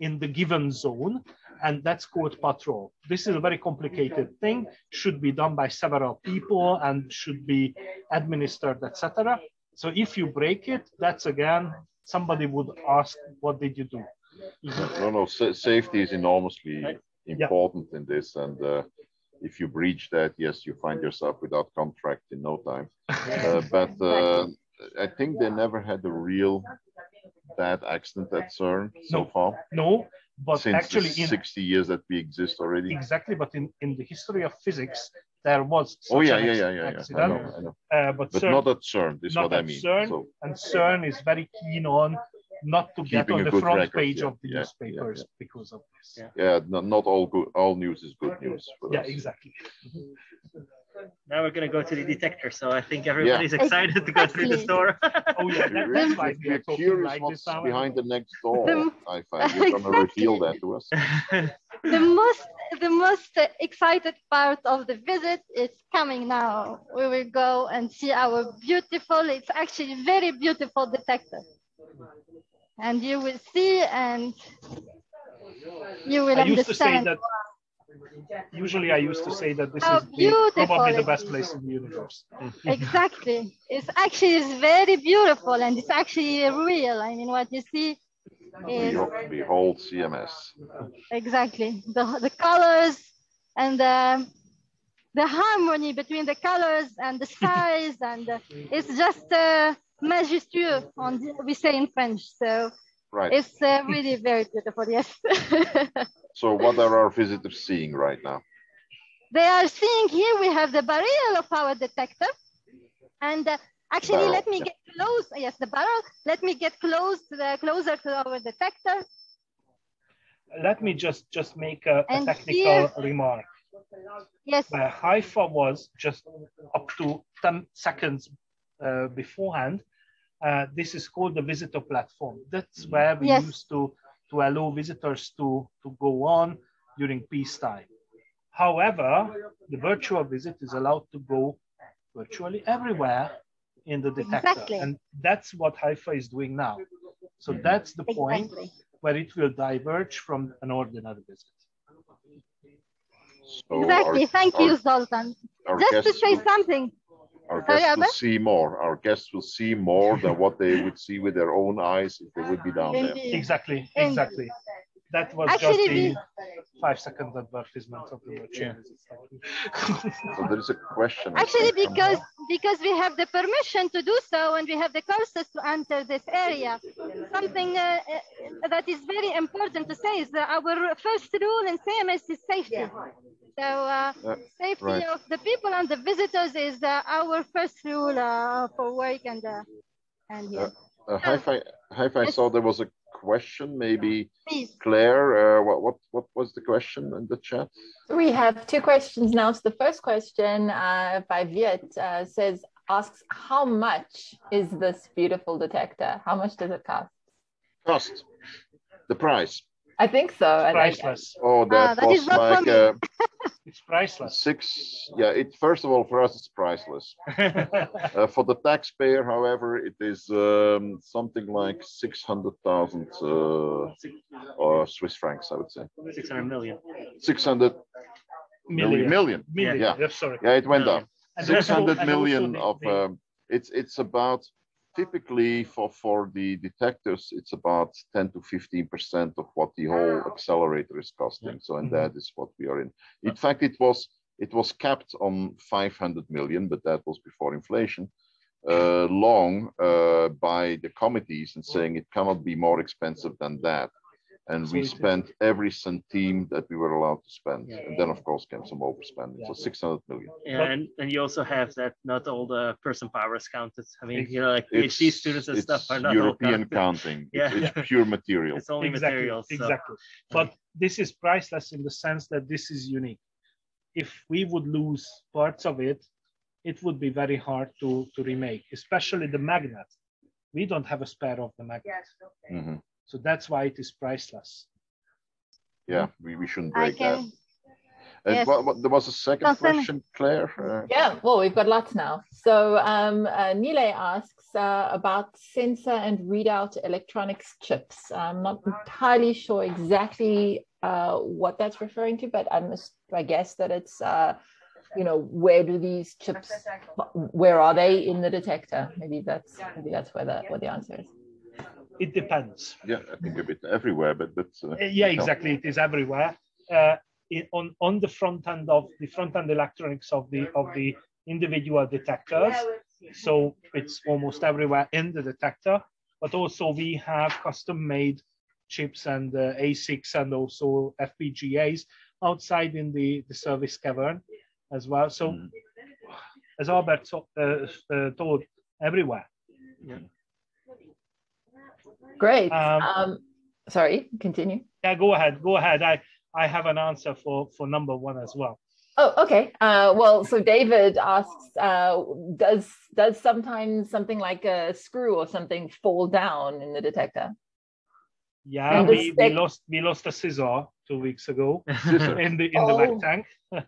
[SPEAKER 1] in the given zone and that's called patrol this is a very complicated thing should be done by several people and should be administered etc so if you break it that's again somebody would ask what did you do
[SPEAKER 3] No, no, sa- safety is enormously
[SPEAKER 2] Right.
[SPEAKER 3] important in this. And uh, if you breach that, yes, you find yourself without contract in no time. Uh, but uh, I think they never had a real bad accident at CERN so
[SPEAKER 1] No.
[SPEAKER 3] far.
[SPEAKER 1] no but
[SPEAKER 3] Since
[SPEAKER 1] actually in
[SPEAKER 3] 60 years that we exist already.
[SPEAKER 1] exactly but in, in the history of physics there was
[SPEAKER 3] Oh
[SPEAKER 1] such
[SPEAKER 3] yeah,
[SPEAKER 1] an
[SPEAKER 3] yeah,
[SPEAKER 1] acc-
[SPEAKER 3] yeah, yeah, yeah. I know, I know.
[SPEAKER 1] uh, but,
[SPEAKER 3] But
[SPEAKER 1] CERN-
[SPEAKER 3] not at CERN. Is
[SPEAKER 1] not
[SPEAKER 3] what I mean.
[SPEAKER 1] CERN.
[SPEAKER 3] So
[SPEAKER 1] and CERN is very keen on not to get on the front
[SPEAKER 3] record,
[SPEAKER 1] page
[SPEAKER 3] yeah,
[SPEAKER 1] of the
[SPEAKER 3] yeah, yeah,
[SPEAKER 1] newspapers
[SPEAKER 3] yeah.
[SPEAKER 1] because of this.
[SPEAKER 2] Yeah.
[SPEAKER 3] yeah, not, not all good. All news is good news. for
[SPEAKER 1] Yeah,
[SPEAKER 3] us.
[SPEAKER 1] exactly.
[SPEAKER 2] now we're gonna go to the detector. So I think everybody's excited to go through this
[SPEAKER 5] Exactly.
[SPEAKER 2] door.
[SPEAKER 1] Oh yeah, that,
[SPEAKER 3] We're,
[SPEAKER 1] that's why we
[SPEAKER 3] we're
[SPEAKER 1] talking
[SPEAKER 3] curious
[SPEAKER 1] like
[SPEAKER 3] what's
[SPEAKER 1] this.
[SPEAKER 3] behind the next door. I find you're gonna reveal that to us.
[SPEAKER 5] The most the most excited part of the visit is coming now. We will go and see our beautiful, it's actually very beautiful detector. And you will see and you will
[SPEAKER 1] I used to say
[SPEAKER 5] understand.
[SPEAKER 1] that. Usually, I used to say that this
[SPEAKER 5] How
[SPEAKER 1] is the, probably the best place in the universe.
[SPEAKER 5] Exactly. It's actually it's very beautiful and it's actually real. I mean, what you see
[SPEAKER 3] Behold, behold CMS.
[SPEAKER 5] exactly the, the colors and the, the harmony between the colors and the size and the, it's just uh, majestueux on the, we say in French. So
[SPEAKER 3] Right.
[SPEAKER 5] it's uh, really very beautiful. Yes.
[SPEAKER 3] So what are our visitors seeing right now?
[SPEAKER 5] they are seeing here we have the barrel of our detector and uh, actually
[SPEAKER 3] Barrel,
[SPEAKER 5] let me
[SPEAKER 3] yeah.
[SPEAKER 5] get close yes the barrel let me get close to the closer to our detector
[SPEAKER 1] Let me just just make a, a technical
[SPEAKER 5] here-
[SPEAKER 1] remark.
[SPEAKER 5] yes
[SPEAKER 1] Uh, Haifa was just up to 10 seconds uh, beforehand. Uh, this is called the visitor platform. That's where we
[SPEAKER 5] Yes.
[SPEAKER 1] used to, to allow visitors to, to go on during peacetime. However, the virtual visit is allowed to go virtually everywhere in the detector.
[SPEAKER 5] Exactly.
[SPEAKER 1] And that's what Haifa is doing now. So mm-hmm. that's the point where it will diverge from an ordinary visit.
[SPEAKER 3] So
[SPEAKER 5] exactly
[SPEAKER 3] our,
[SPEAKER 5] thank you
[SPEAKER 3] our-
[SPEAKER 5] zoltan just to say
[SPEAKER 3] will-
[SPEAKER 5] something
[SPEAKER 3] Our
[SPEAKER 5] Sorry,
[SPEAKER 3] guests will
[SPEAKER 5] Albert?
[SPEAKER 3] see more. Our guests will see more than what they would see with their own eyes if they would be down there.
[SPEAKER 5] Indeed.
[SPEAKER 1] Exactly,
[SPEAKER 5] And-
[SPEAKER 1] exactly. That was
[SPEAKER 5] Actually,
[SPEAKER 1] just the
[SPEAKER 5] we-
[SPEAKER 1] five second advertisement of the virtual
[SPEAKER 2] Yeah.
[SPEAKER 3] So there is a question.
[SPEAKER 5] Actually because because we have the permission to do so and we have the courses to enter this area something uh, uh, that is very important to say is that our first rule in CMS is safety. So uh,
[SPEAKER 3] Uh,
[SPEAKER 5] safety
[SPEAKER 3] right.
[SPEAKER 5] of the people and the visitors is uh, our first rule uh, for work and uh, and yeah.
[SPEAKER 3] Uh, Haifa, Haifa
[SPEAKER 5] Yes.
[SPEAKER 3] saw there was a question, maybe
[SPEAKER 5] Please.
[SPEAKER 3] Claire, uh, what, what, what was the question in the chat?
[SPEAKER 6] We have two questions now. So the first question uh, by Viet uh, says, asks, how much is this beautiful detector? How much does it cost?
[SPEAKER 3] Cost, the price.
[SPEAKER 6] I think so. I like-
[SPEAKER 1] priceless.
[SPEAKER 3] Oh, that
[SPEAKER 5] Ah, that is
[SPEAKER 3] was like uh,
[SPEAKER 1] It's priceless.
[SPEAKER 3] six, yeah, it, first of all, for us, it's priceless. Uh, for the taxpayer, however, it is um, something like 600,000 uh, or Swiss francs, I would say.
[SPEAKER 2] 600 million.
[SPEAKER 3] 600 million. million.
[SPEAKER 1] Million.
[SPEAKER 3] Yeah.
[SPEAKER 1] Yeah, sorry.
[SPEAKER 3] Yeah, it went
[SPEAKER 2] Million.
[SPEAKER 3] up. Six hundred million
[SPEAKER 1] also-
[SPEAKER 3] hundred
[SPEAKER 1] and also
[SPEAKER 3] million
[SPEAKER 1] the-
[SPEAKER 3] of,
[SPEAKER 1] the-
[SPEAKER 3] um, it's, it's about, typically for, for the detectors, it's about ten to fifteen percent of what the whole accelerator is costing. So, and
[SPEAKER 1] Mhm.
[SPEAKER 3] that is what we are in. In fact, it was, it was capped on five hundred million, but that was before inflation. Uh, long, uh, by the committees and saying it cannot be more expensive than that. And we spent every centime that we were allowed to spend.
[SPEAKER 1] Yeah.
[SPEAKER 3] And then, of course, came some overspending. So six hundred million.
[SPEAKER 2] Yeah, and, and you also have that not all the person power is counted. I mean, you know, like PhD students and stuff are not all
[SPEAKER 3] European
[SPEAKER 2] counted.
[SPEAKER 3] counting. It's,
[SPEAKER 2] Yeah.
[SPEAKER 3] it's pure material.
[SPEAKER 2] It's only
[SPEAKER 1] exactly,
[SPEAKER 2] materials. so-
[SPEAKER 1] Exactly. But this is priceless in the sense that this is unique. If we would lose parts of it, it would be very hard to, to remake, especially the magnet. We don't have a spare of the magnet.
[SPEAKER 3] Mhm.
[SPEAKER 1] So that's why it is priceless.
[SPEAKER 3] Yeah, we, we shouldn't
[SPEAKER 5] I
[SPEAKER 3] break that.
[SPEAKER 5] can.
[SPEAKER 3] And
[SPEAKER 5] yes.
[SPEAKER 3] what, what, there was a second
[SPEAKER 5] Concerning-
[SPEAKER 3] question, Claire. Uh,
[SPEAKER 6] Yeah, well, we've got lots now. So um, uh, Nile asks uh, about sensor and readout electronics chips. I'm not entirely sure exactly uh, what that's referring to, but I must, I guess that it's, uh, you know, where do these chips, where are they in the detector? Maybe that's, maybe that's where the, what the answer is.
[SPEAKER 1] It depends.
[SPEAKER 3] yeah, I think a bit everywhere, but that's. uh,
[SPEAKER 1] Uh, Yeah, exactly. It is everywhere. Uh, in, on on the front end of the front end electronics of the of the individual detectors. So it's almost everywhere in the detector. But also we have custom made chips and uh, ASICs and also FPGAs outside in the the service cavern as well. So
[SPEAKER 3] Mm.
[SPEAKER 1] as Albert so- uh, uh, told, everywhere.
[SPEAKER 6] Great.
[SPEAKER 1] Um,
[SPEAKER 6] Um, sorry, continue.
[SPEAKER 1] Yeah, go ahead. Go ahead. I I have an answer for for number one as well.
[SPEAKER 6] Oh, okay. Uh, well, so David asks, uh, does does sometimes something like a screw or something fall down in the detector?
[SPEAKER 1] Yeah,
[SPEAKER 6] And the
[SPEAKER 1] we, we lost we lost a scissor two weeks ago in the in the
[SPEAKER 6] Oh.
[SPEAKER 1] back tank.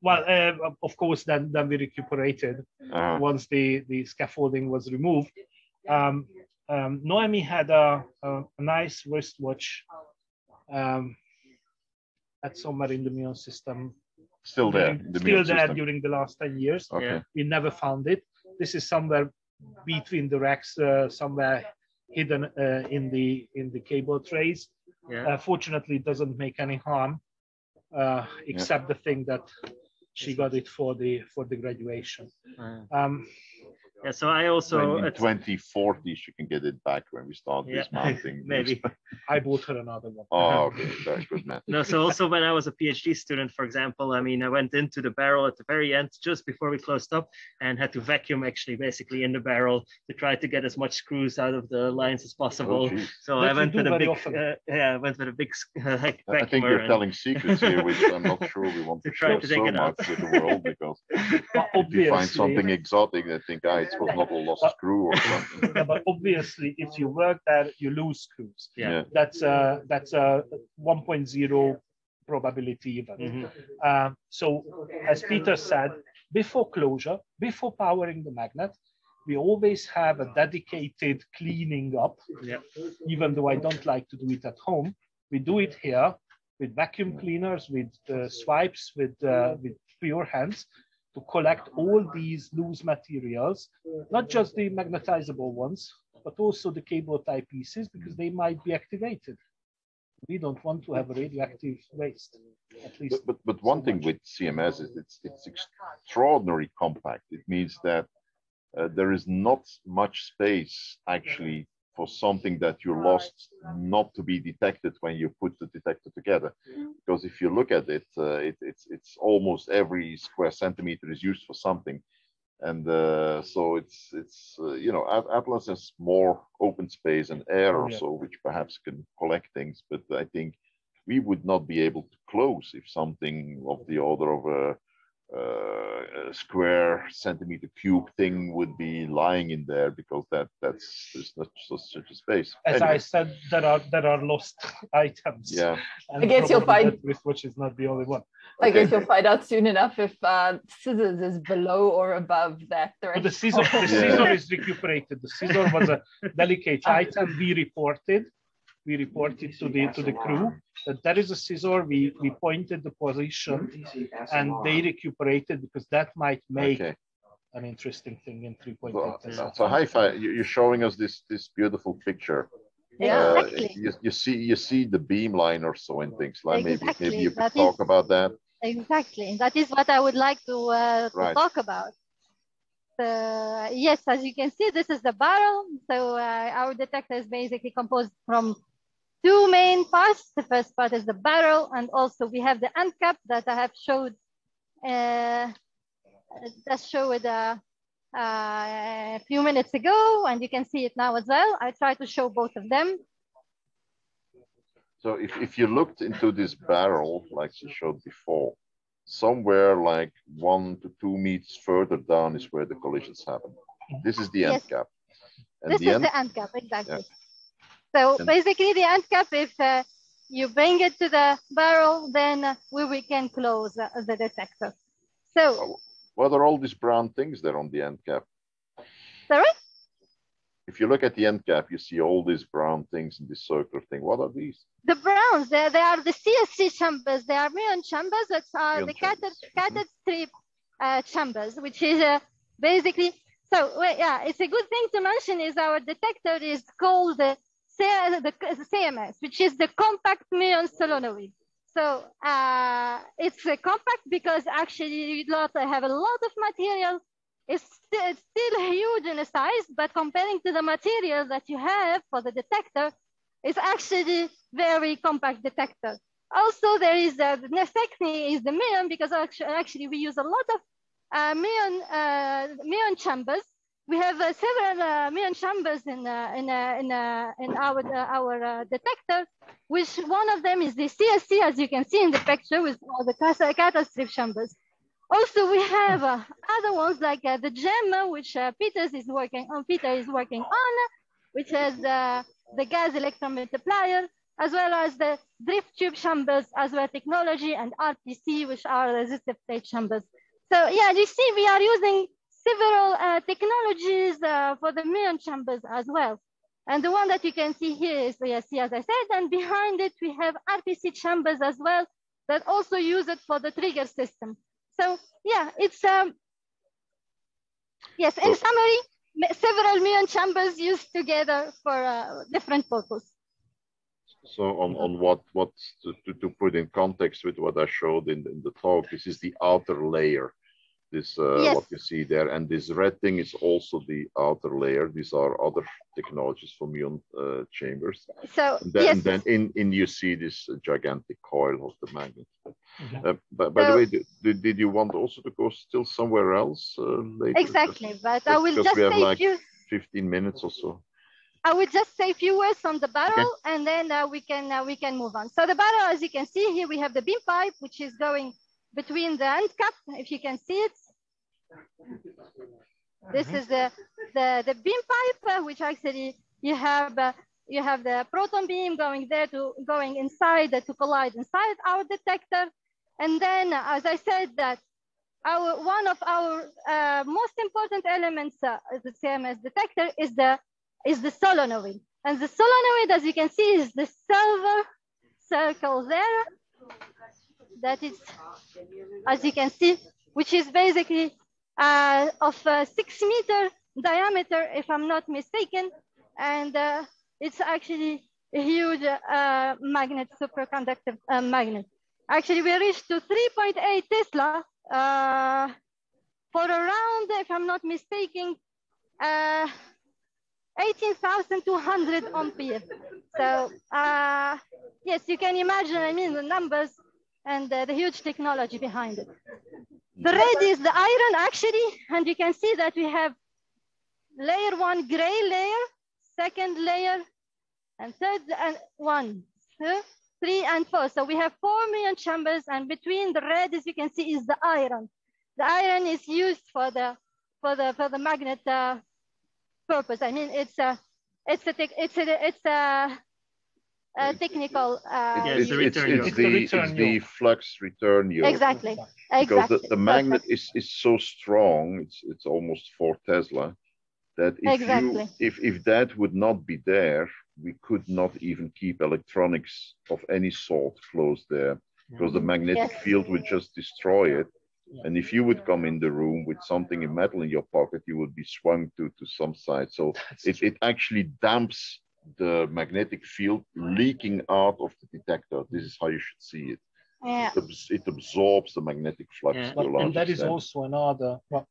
[SPEAKER 1] well, uh, of course, then then we recuperated
[SPEAKER 3] uh,
[SPEAKER 1] once the the scaffolding was removed. Um, um, Noemi had a, a, a nice wristwatch um, at somewhere in the muon system.
[SPEAKER 3] still there.
[SPEAKER 1] during-
[SPEAKER 3] The
[SPEAKER 1] still
[SPEAKER 3] muon
[SPEAKER 1] there
[SPEAKER 3] system.
[SPEAKER 1] during the last 10 years.
[SPEAKER 3] Okay.
[SPEAKER 2] Yeah.
[SPEAKER 1] We never found it. This is somewhere between the racks, uh, somewhere hidden uh, in the in the cable trays.
[SPEAKER 2] Yeah.
[SPEAKER 1] Uh, fortunately, it doesn't make any harm, uh, except the thing that she got it for the for the graduation. Um,
[SPEAKER 2] yeah. So I also
[SPEAKER 3] When in
[SPEAKER 2] it's-
[SPEAKER 3] 2040, she can get it back when we start
[SPEAKER 2] Yeah,
[SPEAKER 3] dismounting.
[SPEAKER 2] maybe.
[SPEAKER 1] I bought her another one.
[SPEAKER 3] Oh, okay. Very good, man.
[SPEAKER 2] No, so also when I was a PhD student, for example, I mean, I went into the barrel at the very end, just before we closed up, and had to vacuum actually basically in the barrel to try to get as much screws out of the lines as possible.
[SPEAKER 3] Oh, geez.
[SPEAKER 2] so
[SPEAKER 1] That
[SPEAKER 2] I went
[SPEAKER 1] do
[SPEAKER 2] with a big, uh, yeah, I went with a big uh, like
[SPEAKER 3] I think you're
[SPEAKER 2] and-
[SPEAKER 3] telling secrets here, which I'm not sure we want
[SPEAKER 2] To
[SPEAKER 3] to
[SPEAKER 2] try
[SPEAKER 3] share
[SPEAKER 2] to take
[SPEAKER 3] so
[SPEAKER 2] it
[SPEAKER 3] much with the world because
[SPEAKER 1] But
[SPEAKER 3] if you find something exotic, I think, ah, it was not a lost screw or something.
[SPEAKER 1] yeah, but obviously, if you work there, you lose screws.
[SPEAKER 2] Yeah.
[SPEAKER 1] That's a that's a 1.0 probability event.
[SPEAKER 2] Mhm.
[SPEAKER 1] Uh, so, as Pieter said, before closure, before powering the magnet, we always have a dedicated cleaning up.
[SPEAKER 2] Yeah.
[SPEAKER 1] Even though I don't like to do it at home, we do it here with vacuum cleaners, with uh, swipes, with uh, with pure hands to collect all these loose materials, not just the magnetizable ones, but also the cable tie pieces because they might be activated. We don't want to have radioactive waste, at least.
[SPEAKER 3] But, but, but one thing with CMS is it's, it's extraordinary compact. It means that uh, there is not much space actually for something that you lost not to be detected when you put the detector together. Because if you look at it, uh, it it's it's almost every square centimeter is used for something, and uh, so it's it's uh, you know Atlas has more open space and air or
[SPEAKER 1] yeah.
[SPEAKER 3] so, which perhaps can collect things, but I think we would not be able to close if something of the order of a, uh, a square centimeter cube thing would be lying in there because that that's there's not such, such a space.
[SPEAKER 1] As
[SPEAKER 3] Anyway,
[SPEAKER 1] I said, there are there are lost items.
[SPEAKER 3] yeah,
[SPEAKER 1] And
[SPEAKER 6] I guess you'll find-
[SPEAKER 1] that wristwatch is not the only one.
[SPEAKER 6] I guess you'll find out soon enough if uh, scissors is below or above that
[SPEAKER 1] But the scissor, the
[SPEAKER 3] Yeah.
[SPEAKER 1] scissor is recuperated. The scissor was a delicate item. We reported, we reported to the to the crew that there is a scissor. We we pointed the position, and they recuperated because that might make
[SPEAKER 3] okay.
[SPEAKER 1] an interesting thing in three point
[SPEAKER 3] So, so, so Haifa, you- you're showing us this this beautiful picture.
[SPEAKER 6] Yeah.
[SPEAKER 3] Uh,
[SPEAKER 5] Exactly.
[SPEAKER 3] you, you see you see the beamline or so and things like maybe maybe you could
[SPEAKER 5] that
[SPEAKER 3] talk
[SPEAKER 5] is-
[SPEAKER 3] about that.
[SPEAKER 5] Exactly. That is what I would like to, uh, to
[SPEAKER 3] Right.
[SPEAKER 5] talk about. Uh, yes, as you can see, this is the barrel. So uh, our detector is basically composed from two main parts. The first part is the barrel, and also we have the end cap that I have showed. Uh, just showed uh, uh, a few minutes ago, and you can see it now as well. I try to show both of them.
[SPEAKER 3] So if, if you looked into this barrel, like you showed before, somewhere like one to two meters further down is where the collisions happen. This is the end
[SPEAKER 5] Yes.
[SPEAKER 3] cap. And
[SPEAKER 5] this
[SPEAKER 3] the
[SPEAKER 5] is
[SPEAKER 3] end,
[SPEAKER 5] the end cap, exactly. So basically the end cap, if uh, you bring it to the barrel, then uh, we, we can close uh, the detector. So,
[SPEAKER 3] what are all these brown things there on the end cap?
[SPEAKER 5] sorry?
[SPEAKER 3] If you look at the end cap, you see all these brown things in this circular thing. What are these?
[SPEAKER 5] The browns, they, they are the CSC chambers. They are muon chambers that are
[SPEAKER 3] Muon
[SPEAKER 5] the cathode,
[SPEAKER 3] mhm.
[SPEAKER 5] cathode strip uh, chambers, which is uh, basically, so wait, yeah, it's a good thing to mention is our detector is called the, CMS, which is the compact muon solenoid. So uh, it's a compact because actually you have a lot of material. It's, st- it's still huge in size, but comparing to the material that you have for the detector, it's actually very compact detector. Also, there is a, the necessity is the muon because actually, actually we use a lot of uh, uh, muon chambers. We have uh, several uh, muon chambers in, uh, in, uh, in, uh, in our, uh, our detector, which one of them is the CSC, as you can see in the picture with all the cathode strip chambers. Also, we have other ones like the GEM, which Pieters is working on. Pieter is working on, which has the gas electron multiplier, as well as the drift tube chambers, as well technology and RPC, which are resistive plate chambers. So yeah, you see, we are using several uh, technologies uh, for the muon chambers as well. And the one that you can see here is the CSC, as I said, and behind it, we have RPC chambers as well that also use it for the trigger system. So yeah, it's, um, yes, in summary, several muon chambers used together for uh, different purpose.
[SPEAKER 3] So on, on what what to, to, to put in context with what I showed in, in the talk, this is the outer layer. This uh,
[SPEAKER 5] Yes.
[SPEAKER 3] what you see there, and this red thing is also the outer layer. These are other technologies for muon uh, chambers.
[SPEAKER 5] So
[SPEAKER 3] And then,
[SPEAKER 5] yes,
[SPEAKER 3] and then in, in you see this gigantic coil of the magnet.
[SPEAKER 1] Mhm.
[SPEAKER 3] Uh, but by the way, did, did, did you want also to go still somewhere else uh, later?
[SPEAKER 5] exactly. But I will just
[SPEAKER 3] we have
[SPEAKER 5] say
[SPEAKER 3] like-
[SPEAKER 5] few.
[SPEAKER 3] 15 minutes or so.
[SPEAKER 5] I will just say a few words on the barrel, and then uh, we can uh, we can move on. So the barrel, as you can see here, we have the beam pipe, which is going between the end cap, if you can see it. This is the the, the beam pipe, uh, which actually you have uh, you have the proton beam going there to going inside uh, to collide inside our detector, and then uh, as I said that our one of our uh, most important elements uh, the CMS detector is the is the solenoid. And the solenoid, as you can see, is the silver circle there. That is, as you can see, which is basically uh, of uh, six meter diameter, if I'm not mistaken. And uh, it's actually a huge uh, magnet, superconductive uh, magnet. Actually, we reached to 3.8 Tesla uh, for around, if I'm not mistaken, uh, 18,200 ampere. So yes, you can imagine, I mean, the numbers and the huge technology behind it. The red is the iron actually, and you can see that we have layer one gray layer, second layer, and third and one, two, three, and four. So we have four muon chambers, and between the red, as you can see, is the iron. The iron is used for the for the for the magnet uh, purpose. I mean, it's a it's a it's a it's a, a technical. Uh,
[SPEAKER 2] Yeah,
[SPEAKER 3] It's,
[SPEAKER 2] the
[SPEAKER 3] it's,
[SPEAKER 2] return
[SPEAKER 3] it's
[SPEAKER 2] yoke.
[SPEAKER 3] the,
[SPEAKER 1] It's the
[SPEAKER 3] it's the flux return yoke.
[SPEAKER 5] exactly.
[SPEAKER 3] Because
[SPEAKER 5] Exactly.
[SPEAKER 3] the, the magnet is, is so strong, it's it's almost four Tesla, that if
[SPEAKER 5] Exactly.
[SPEAKER 3] you if if that would not be there, we could not even keep electronics of any sort close there because the magnetic
[SPEAKER 5] Yes.
[SPEAKER 3] field would just destroy it. And if you would come in the room with something in metal in your pocket, you would be swung to to some side. So
[SPEAKER 1] That's
[SPEAKER 3] it, it actually damps the magnetic field leaking out of the detector. This is how you should see it.
[SPEAKER 5] Yeah.
[SPEAKER 3] It, abs- it absorbs the magnetic flux
[SPEAKER 2] Yeah.
[SPEAKER 3] to a
[SPEAKER 1] But,
[SPEAKER 3] large
[SPEAKER 1] and that is
[SPEAKER 3] extent.
[SPEAKER 1] also another. Well,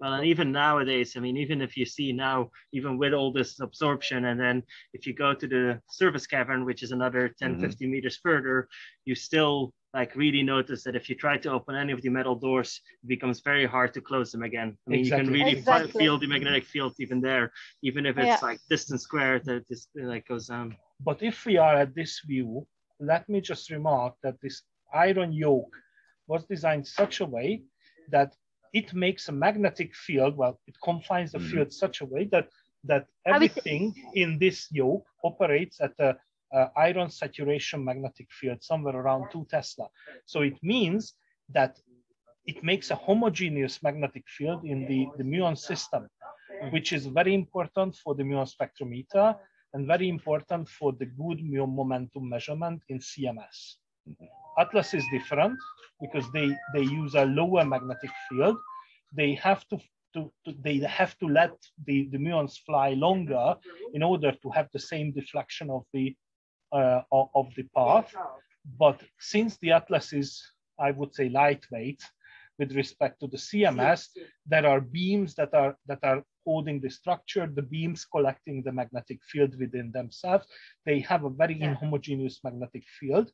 [SPEAKER 2] Well, and even nowadays, I mean, even if you see now, even with all this absorption, and then if you go to the surface cavern, which is another 10,
[SPEAKER 3] Mhm.
[SPEAKER 2] 50 meters further, you still like really notice that if you try to open any of the metal doors, it becomes very hard to close them again. I mean, you can really
[SPEAKER 5] Exactly.
[SPEAKER 2] feel the magnetic field even there, even if it's
[SPEAKER 5] Yeah.
[SPEAKER 2] like distance squared, that this like goes down.
[SPEAKER 1] But if we are at this view, let me just remark that this iron yoke was designed such a way that it makes a magnetic field, well, it confines the
[SPEAKER 3] Mhm.
[SPEAKER 1] field such a way that, that everything in this yoke operates at a, a iron saturation magnetic field somewhere around two Tesla. So it means that it makes a homogeneous magnetic field in the, the muon system, which is very important for the muon spectrometer and very important for the good muon momentum measurement in CMS. Atlas is different because they, they use a lower magnetic field. They have to, to, to they have to let the, the muons fly longer in order to have the same deflection of the uh, of, of the path. But since the Atlas is, I would say, lightweight with respect to the CMS, there are beams that are that are holding the structure, the beams collecting the magnetic field within themselves. They have a very inhomogeneous magnetic field.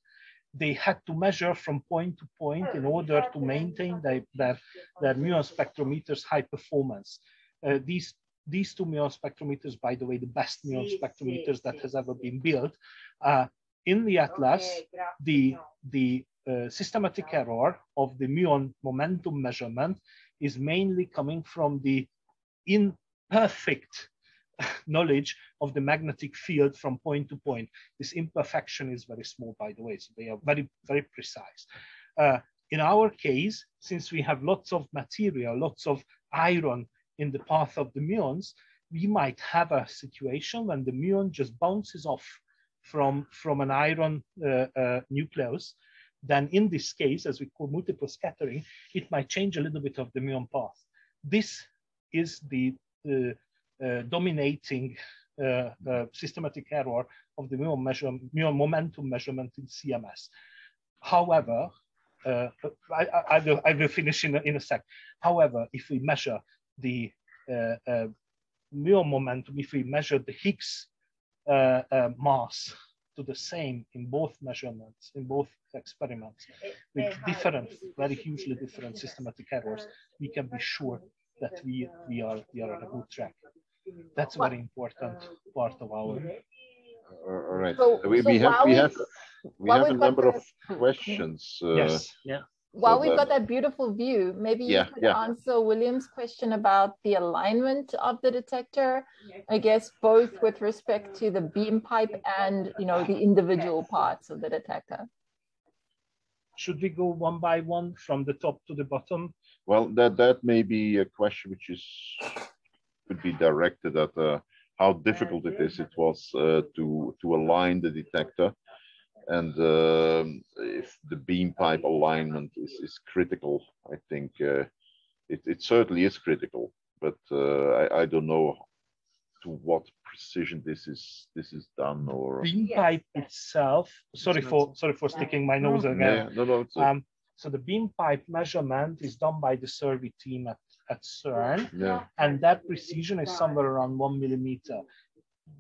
[SPEAKER 1] They had to measure from point to point in order to maintain their, their, their muon spectrometers high performance. Uh, these these two muon spectrometers, by the way, the best muon spectrometers that has ever been built. Uh, in the Atlas, the, the uh, systematic error of the muon momentum measurement is mainly coming from the imperfect knowledge of the magnetic field from point to point. This imperfection is very small, by the way, so they are very, very precise. Uh, in our case, since we have lots of material, lots of iron in the path of the muons, we might have a situation when the muon just bounces off from, from an iron uh, uh, nucleus. Then in this case, as we call multiple scattering, it might change a little bit of the muon path. This is the uh, uh, dominating uh, uh, systematic error of the muon, measure, muon momentum measurement in CMS. However, I, I, I, will, I will finish in a, in a sec. However, if we measure the uh, uh, muon momentum, if we measure the Higgs uh, uh, mass to the same in both measurements, in both experiments, with different, very hugely different systematic errors, we can be sure that we, we, are, we are on a good track. That's a very important part of our.
[SPEAKER 3] All right.
[SPEAKER 6] So-
[SPEAKER 3] we,
[SPEAKER 6] so
[SPEAKER 3] we have we
[SPEAKER 6] we-
[SPEAKER 3] have we have a
[SPEAKER 6] we've
[SPEAKER 3] number of questions. Uh,
[SPEAKER 1] yes.
[SPEAKER 6] While
[SPEAKER 3] So
[SPEAKER 6] we've
[SPEAKER 3] the-
[SPEAKER 6] got that beautiful view, maybe
[SPEAKER 3] Yeah,
[SPEAKER 6] you could
[SPEAKER 3] yeah.
[SPEAKER 6] answer William's question about the alignment of the detector. I guess both with respect to the beam pipe and you know the individual parts of the detector.
[SPEAKER 1] Should we go one by one from the top to the bottom?
[SPEAKER 3] Well, that that may be a question which is could be directed at uh, how difficult it is. It was uh, to to align the detector, and um, if the beam pipe alignment is is critical. I think uh, it it certainly is critical, but uh, I I don't know to what precision this is this is done or.
[SPEAKER 1] Beam pipe itself. Sorry for sorry for sticking my nose
[SPEAKER 3] Yeah,
[SPEAKER 1] again.
[SPEAKER 3] no, no, a-
[SPEAKER 1] Um, so the beam pipe measurement is done by the survey team at, at CERN,
[SPEAKER 3] yeah.
[SPEAKER 1] and that precision is somewhere around one millimeter.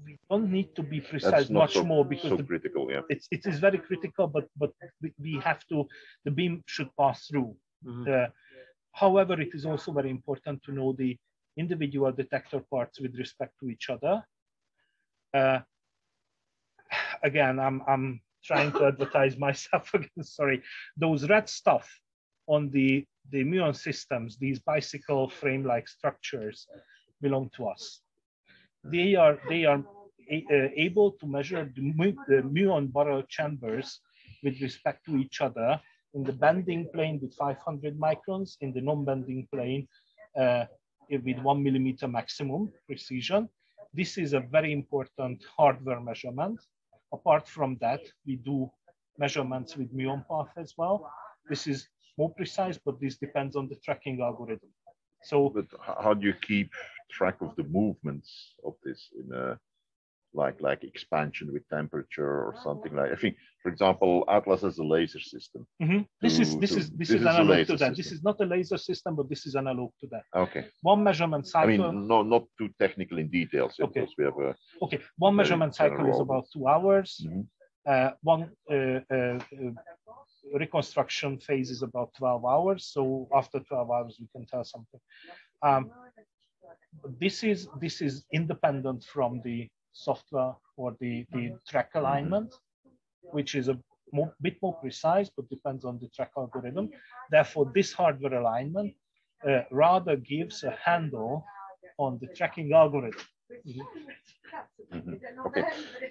[SPEAKER 1] We don't need to be precise
[SPEAKER 3] That's not
[SPEAKER 1] much
[SPEAKER 3] so,
[SPEAKER 1] more because
[SPEAKER 3] so
[SPEAKER 1] the,
[SPEAKER 3] critical. Yeah.
[SPEAKER 1] it's, it is very critical, but but we- we have to, the beam should pass through.
[SPEAKER 2] Mhm.
[SPEAKER 1] Uh, however, it is also very important to know the individual detector parts with respect to each other. Uh, again, I'm, I'm trying to advertise myself again, sorry. Those red stuff on the, the muon systems, these bicycle frame-like structures belong to us. They are, they are a- uh, able to measure the, mu- the muon barrel chambers with respect to each other in the bending plane with 500 microns, in the non-bending plane uh, with one millimeter maximum precision. This is a very important hardware measurement. Apart from that, we do measurements with muon path as well. This is more precise, but this depends on the tracking algorithm. So
[SPEAKER 3] But how do you keep track of the movements of this in a like like expansion with temperature or something like? I think, for example, Atlas has a laser system.
[SPEAKER 1] mhm, this is this
[SPEAKER 3] to-
[SPEAKER 1] is this,
[SPEAKER 3] this
[SPEAKER 1] is
[SPEAKER 3] is
[SPEAKER 1] analog to that. This is not a laser system, but this is analog to that.
[SPEAKER 3] Okay.
[SPEAKER 1] One measurement cycle.
[SPEAKER 3] I mean, no, not too technical in details
[SPEAKER 1] Okay.
[SPEAKER 3] because we have a
[SPEAKER 1] Okay, one measurement cycle is about two hours.
[SPEAKER 3] Mhm.
[SPEAKER 1] Uh, one uh, uh, uh, reconstruction phase is about 12 hours. So after 12 hours, we can tell something. Um, this is this is independent from the software or the, the track alignment, which is a bit more precise, but depends on the track algorithm. Therefore, this hardware alignment uh, rather gives a handle on the tracking algorithm.
[SPEAKER 3] Mhm. Okay.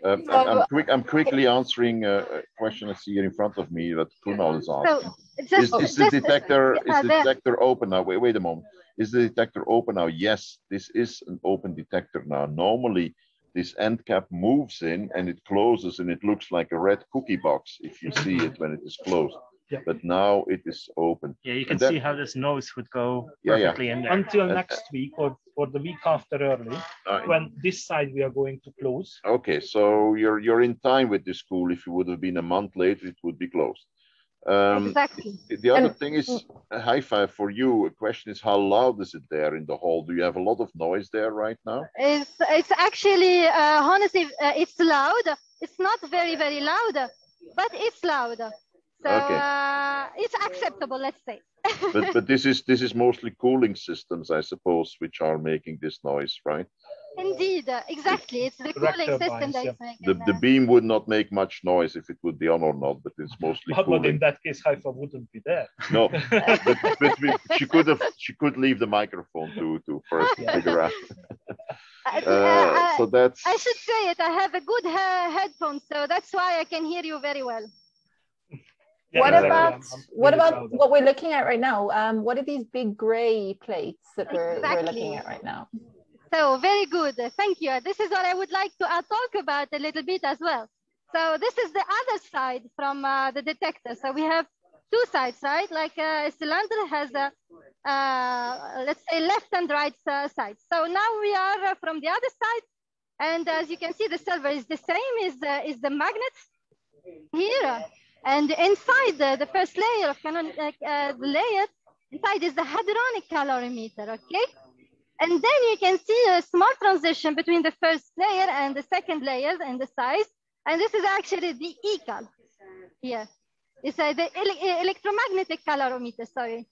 [SPEAKER 3] Um, I'm, I'm quick. I'm quickly answering a, a question I see here in front of me that Kunal is asking.
[SPEAKER 5] So
[SPEAKER 3] Is,
[SPEAKER 5] just,
[SPEAKER 3] is the
[SPEAKER 5] just-
[SPEAKER 3] detector is the detector open now? Wait, wait a moment. Is the detector open now? Yes, this is an open detector now. Normally, this end cap moves in and it closes, and it looks like a red cookie box if you see it when it is closed.
[SPEAKER 1] Yeah.
[SPEAKER 3] But now it is open.
[SPEAKER 2] Yeah, you can
[SPEAKER 3] And that-
[SPEAKER 2] see how this nose would go
[SPEAKER 3] Yeah, yeah.
[SPEAKER 2] perfectly in there.
[SPEAKER 1] until
[SPEAKER 3] Uh,
[SPEAKER 1] next week or, or the week after early,
[SPEAKER 3] Uh,
[SPEAKER 1] when this side we are going to close.
[SPEAKER 3] Okay, so you're you're in time with this school. If you would have been a month later, it would be closed. Um,
[SPEAKER 5] exactly.
[SPEAKER 3] The other
[SPEAKER 6] And-
[SPEAKER 3] thing is, uh, Haifa for you. A question is, how loud is it there in the hall? Do you have a lot of noise there right now?
[SPEAKER 5] It's it's actually uh, honestly uh, it's loud. It's not very very loud, but it's loud. So
[SPEAKER 3] Okay.
[SPEAKER 5] uh, it's acceptable, let's say.
[SPEAKER 3] But but this is this is mostly cooling systems, I suppose, which are making this noise, right?
[SPEAKER 5] Indeed, uh, exactly. It's the cooling system
[SPEAKER 1] turbines,
[SPEAKER 5] that
[SPEAKER 1] yeah.
[SPEAKER 5] making.
[SPEAKER 3] The the
[SPEAKER 5] uh,
[SPEAKER 3] beam would not make much noise if it would be on or not, but it's mostly
[SPEAKER 1] But, but in that case, Haifa wouldn't be there.
[SPEAKER 3] No, but, but we, she could have she could leave the microphone to to first
[SPEAKER 1] Yeah.
[SPEAKER 3] figure out.
[SPEAKER 5] uh,
[SPEAKER 3] Uh,
[SPEAKER 5] uh,
[SPEAKER 3] so that's
[SPEAKER 5] I should say it. I have a good he- headphone, so that's why I can hear you very well.
[SPEAKER 1] Yeah,
[SPEAKER 6] what
[SPEAKER 3] exactly.
[SPEAKER 6] about
[SPEAKER 1] I'm- I'm
[SPEAKER 6] what about
[SPEAKER 1] proud of
[SPEAKER 6] what we're looking at right now? Um, what are these big gray plates that we're, we're looking at right now?
[SPEAKER 5] So very good. Thank you. This is what I would like to uh, talk about a little bit as well. So this is the other side from uh, the detector. So we have two sides, right? Like uh, a cylinder has a, uh, let's say left and right uh, side. So now we are uh, from the other side. And as you can see, the silver is the same is, uh, is the magnet here. And inside the, the first layer of canon, uh, uh, the layer, inside is the hadronic calorimeter, okay? And then you can see a small transition between the first layer and the second layer and the size. And this is actually the ECAL here. It's uh, the ele- electromagnetic calorimeter, sorry.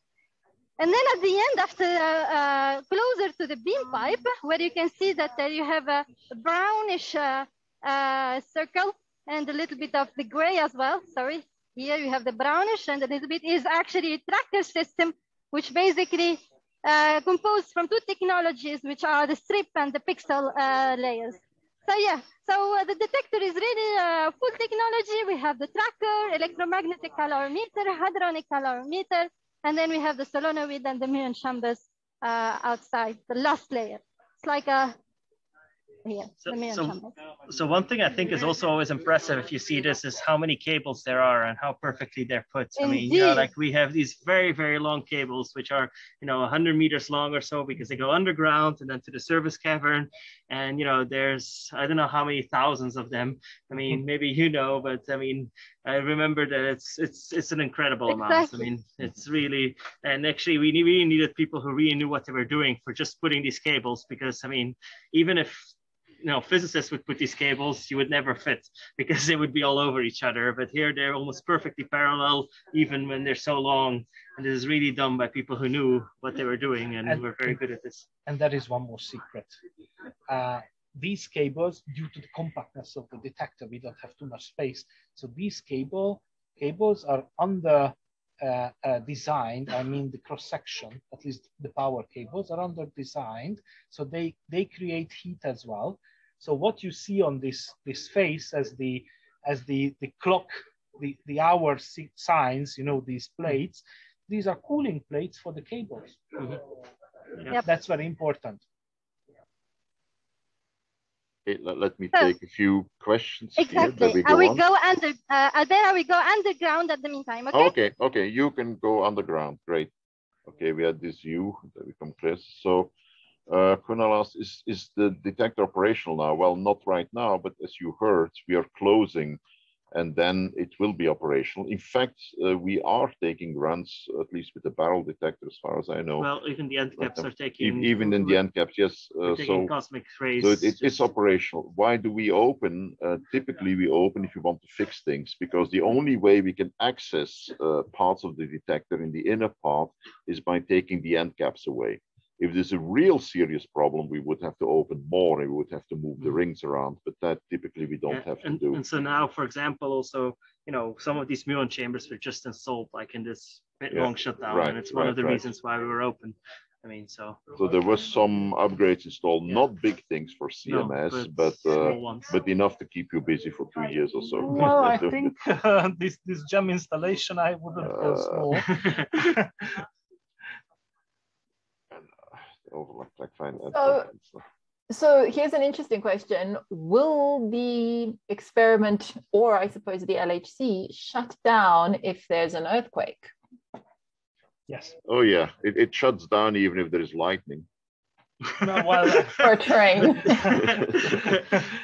[SPEAKER 5] And then at the end, after uh, uh, closer to the beam pipe, where you can see that uh, you have a brownish uh, uh, circle and a little bit of the gray as well. Sorry, here you have the brownish and a little bit is actually a tracker system, which basically uh, composed from two technologies, which are the strip and the pixel uh, layers. So yeah, so uh, the detector is really uh, full technology. We have the tracker, electromagnetic calorimeter, hadronic calorimeter, and then we have the solenoid and the muon chambers uh, outside, the last layer. It's like a,
[SPEAKER 2] So- so- So one thing I think is also always impressive if you see this is how many cables there are and how perfectly they're put. I mean, you know, like we have these very, very long cables, which are, you know, 100 meters long or so because they go underground and then to the service cavern. And, you know, there's, I don't know how many thousands of them. I mean, maybe you know, but I mean, I remember that it's, it's, it's an incredible amount. I mean, it's really, and actually we really needed people who really knew what they were doing for just putting these cables because, I mean, even if know physicists would put these cables, you would never fit because they would be all over each other. But here they're almost perfectly parallel, even when they're so long. And this is really done by people who knew what they were doing and,
[SPEAKER 1] And-
[SPEAKER 2] were very good at this.
[SPEAKER 1] And that is one more secret. Uh, these cables, due to the compactness of the detector, we don't have too much space. So these cable cables are under uh, uh, designed. I mean, the cross section, at least the power cables, are under designed, so they they create heat as well. So what you see on this this face as the as the the clock, the the hour signs, you know, these plates. These are cooling plates for the cables.
[SPEAKER 2] Yeah.
[SPEAKER 5] Yep.
[SPEAKER 1] That's very important.
[SPEAKER 3] Okay, let, let me
[SPEAKER 5] So-
[SPEAKER 3] take a few questions here.
[SPEAKER 5] Exactly.
[SPEAKER 3] that we
[SPEAKER 5] I
[SPEAKER 3] go
[SPEAKER 5] will
[SPEAKER 3] on.
[SPEAKER 5] go under, uh, Albert, I will go underground at the meantime, okay?
[SPEAKER 3] Okay, okay, you can go underground. Great. Okay, we had this view that we come clear. So, uh, Kunal asked, is, is the detector operational now? Well, not right now, but as you heard, we are closing and then it will be operational. In fact, uh, we are taking runs, at least with the barrel detector, as far as I know.
[SPEAKER 2] Well, even the end caps are taking
[SPEAKER 3] Even in the end caps, yes. Uh,
[SPEAKER 2] taking
[SPEAKER 3] so,
[SPEAKER 2] cosmic rays.
[SPEAKER 3] so it, it- it's operational. Why do we open? Uh, typically, we open if you want to fix things because the only way we can access uh, parts of the detector in the inner part is by taking the end caps away. If there's a real serious problem, we would have to open more and we would have to move the
[SPEAKER 2] Mhm.
[SPEAKER 3] rings around, but that typically we don't
[SPEAKER 2] Yeah,
[SPEAKER 3] have to
[SPEAKER 2] and,
[SPEAKER 3] do.
[SPEAKER 2] And so now, for example, also, you know, some of these muon chambers were just installed like in this bit
[SPEAKER 3] Yeah,
[SPEAKER 2] long shutdown,
[SPEAKER 3] right,
[SPEAKER 2] and it's one of the
[SPEAKER 3] right.
[SPEAKER 2] reasons why we were open. I mean, so
[SPEAKER 3] So there was some upgrades installed,
[SPEAKER 2] Yeah.
[SPEAKER 3] not big things for
[SPEAKER 2] no,
[SPEAKER 3] CMS, but uh, but enough to keep you busy for two years or so.
[SPEAKER 1] Well, I think uh, this this gem installation I wouldn't go
[SPEAKER 3] Uh,
[SPEAKER 1] small.
[SPEAKER 3] Overlap, like fine.
[SPEAKER 6] So- So here's an interesting question. Will the experiment, or I suppose the LHC, shut down if there's an earthquake?
[SPEAKER 1] yes.
[SPEAKER 3] Oh yeah, it, it shuts down even if there is lightning.
[SPEAKER 1] No, well,
[SPEAKER 6] Or a train?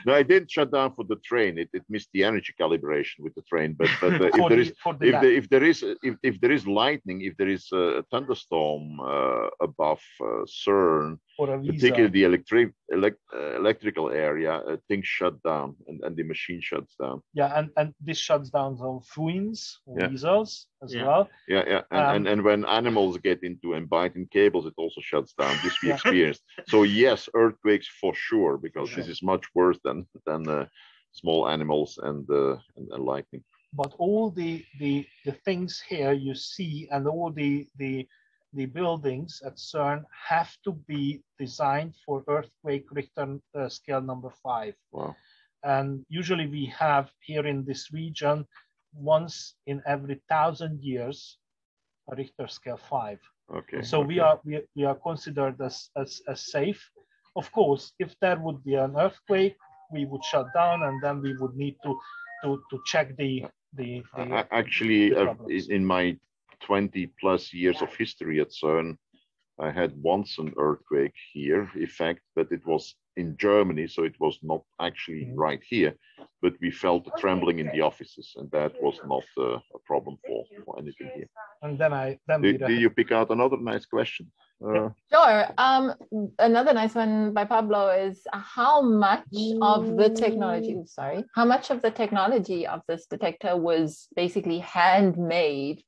[SPEAKER 3] No, it didn't shut down for the train. It, it missed the energy calibration with the train. But but uh, if
[SPEAKER 1] for
[SPEAKER 3] there
[SPEAKER 1] the-
[SPEAKER 3] is
[SPEAKER 1] the
[SPEAKER 3] if
[SPEAKER 1] lab.
[SPEAKER 3] if there is if, if there is lightning, if there is a thunderstorm uh, above uh, CERN,
[SPEAKER 1] for a visa.
[SPEAKER 3] particularly the electric elect, uh, electrical area, uh, things shut down and, and the machine shuts down.
[SPEAKER 1] Yeah, and, and this shuts down on twins or
[SPEAKER 3] Yeah.
[SPEAKER 1] weasels as
[SPEAKER 2] Yeah.
[SPEAKER 1] well.
[SPEAKER 3] Yeah, yeah, and,
[SPEAKER 1] Um,
[SPEAKER 3] and and when animals get into and bite in cables, it also shuts down. This we
[SPEAKER 1] Yeah.
[SPEAKER 3] experienced. So yes, earthquakes for sure, because
[SPEAKER 1] For
[SPEAKER 3] this is much worse than than uh, small animals and, uh, and and lightning.
[SPEAKER 1] But all the the the things here you see and all the the the buildings at CERN have to be designed for earthquake Richter uh, scale number five.
[SPEAKER 3] Wow.
[SPEAKER 1] And usually we have here in this region, once in every thousand years, a Richter scale five.
[SPEAKER 3] Okay.
[SPEAKER 1] So we are we, we are considered as, as as safe. Of course, if there would be an earthquake, we would shut down, and then we would need to to to check the the. The
[SPEAKER 3] Actually,
[SPEAKER 1] the
[SPEAKER 3] uh, in my 20 plus years of history at CERN, I had once an earthquake here, effect, but it was in Germany, so it was not actually
[SPEAKER 1] Mhm.
[SPEAKER 3] right here. But we felt the trembling in the offices, and that was not uh, a problem for, for anything here.
[SPEAKER 1] and then I then we
[SPEAKER 3] Did, did you pick out another nice question? Uh,
[SPEAKER 6] Sure. Um, another nice one by Pablo is how much of the technology, sorry, how much of the technology of this detector was basically handmade?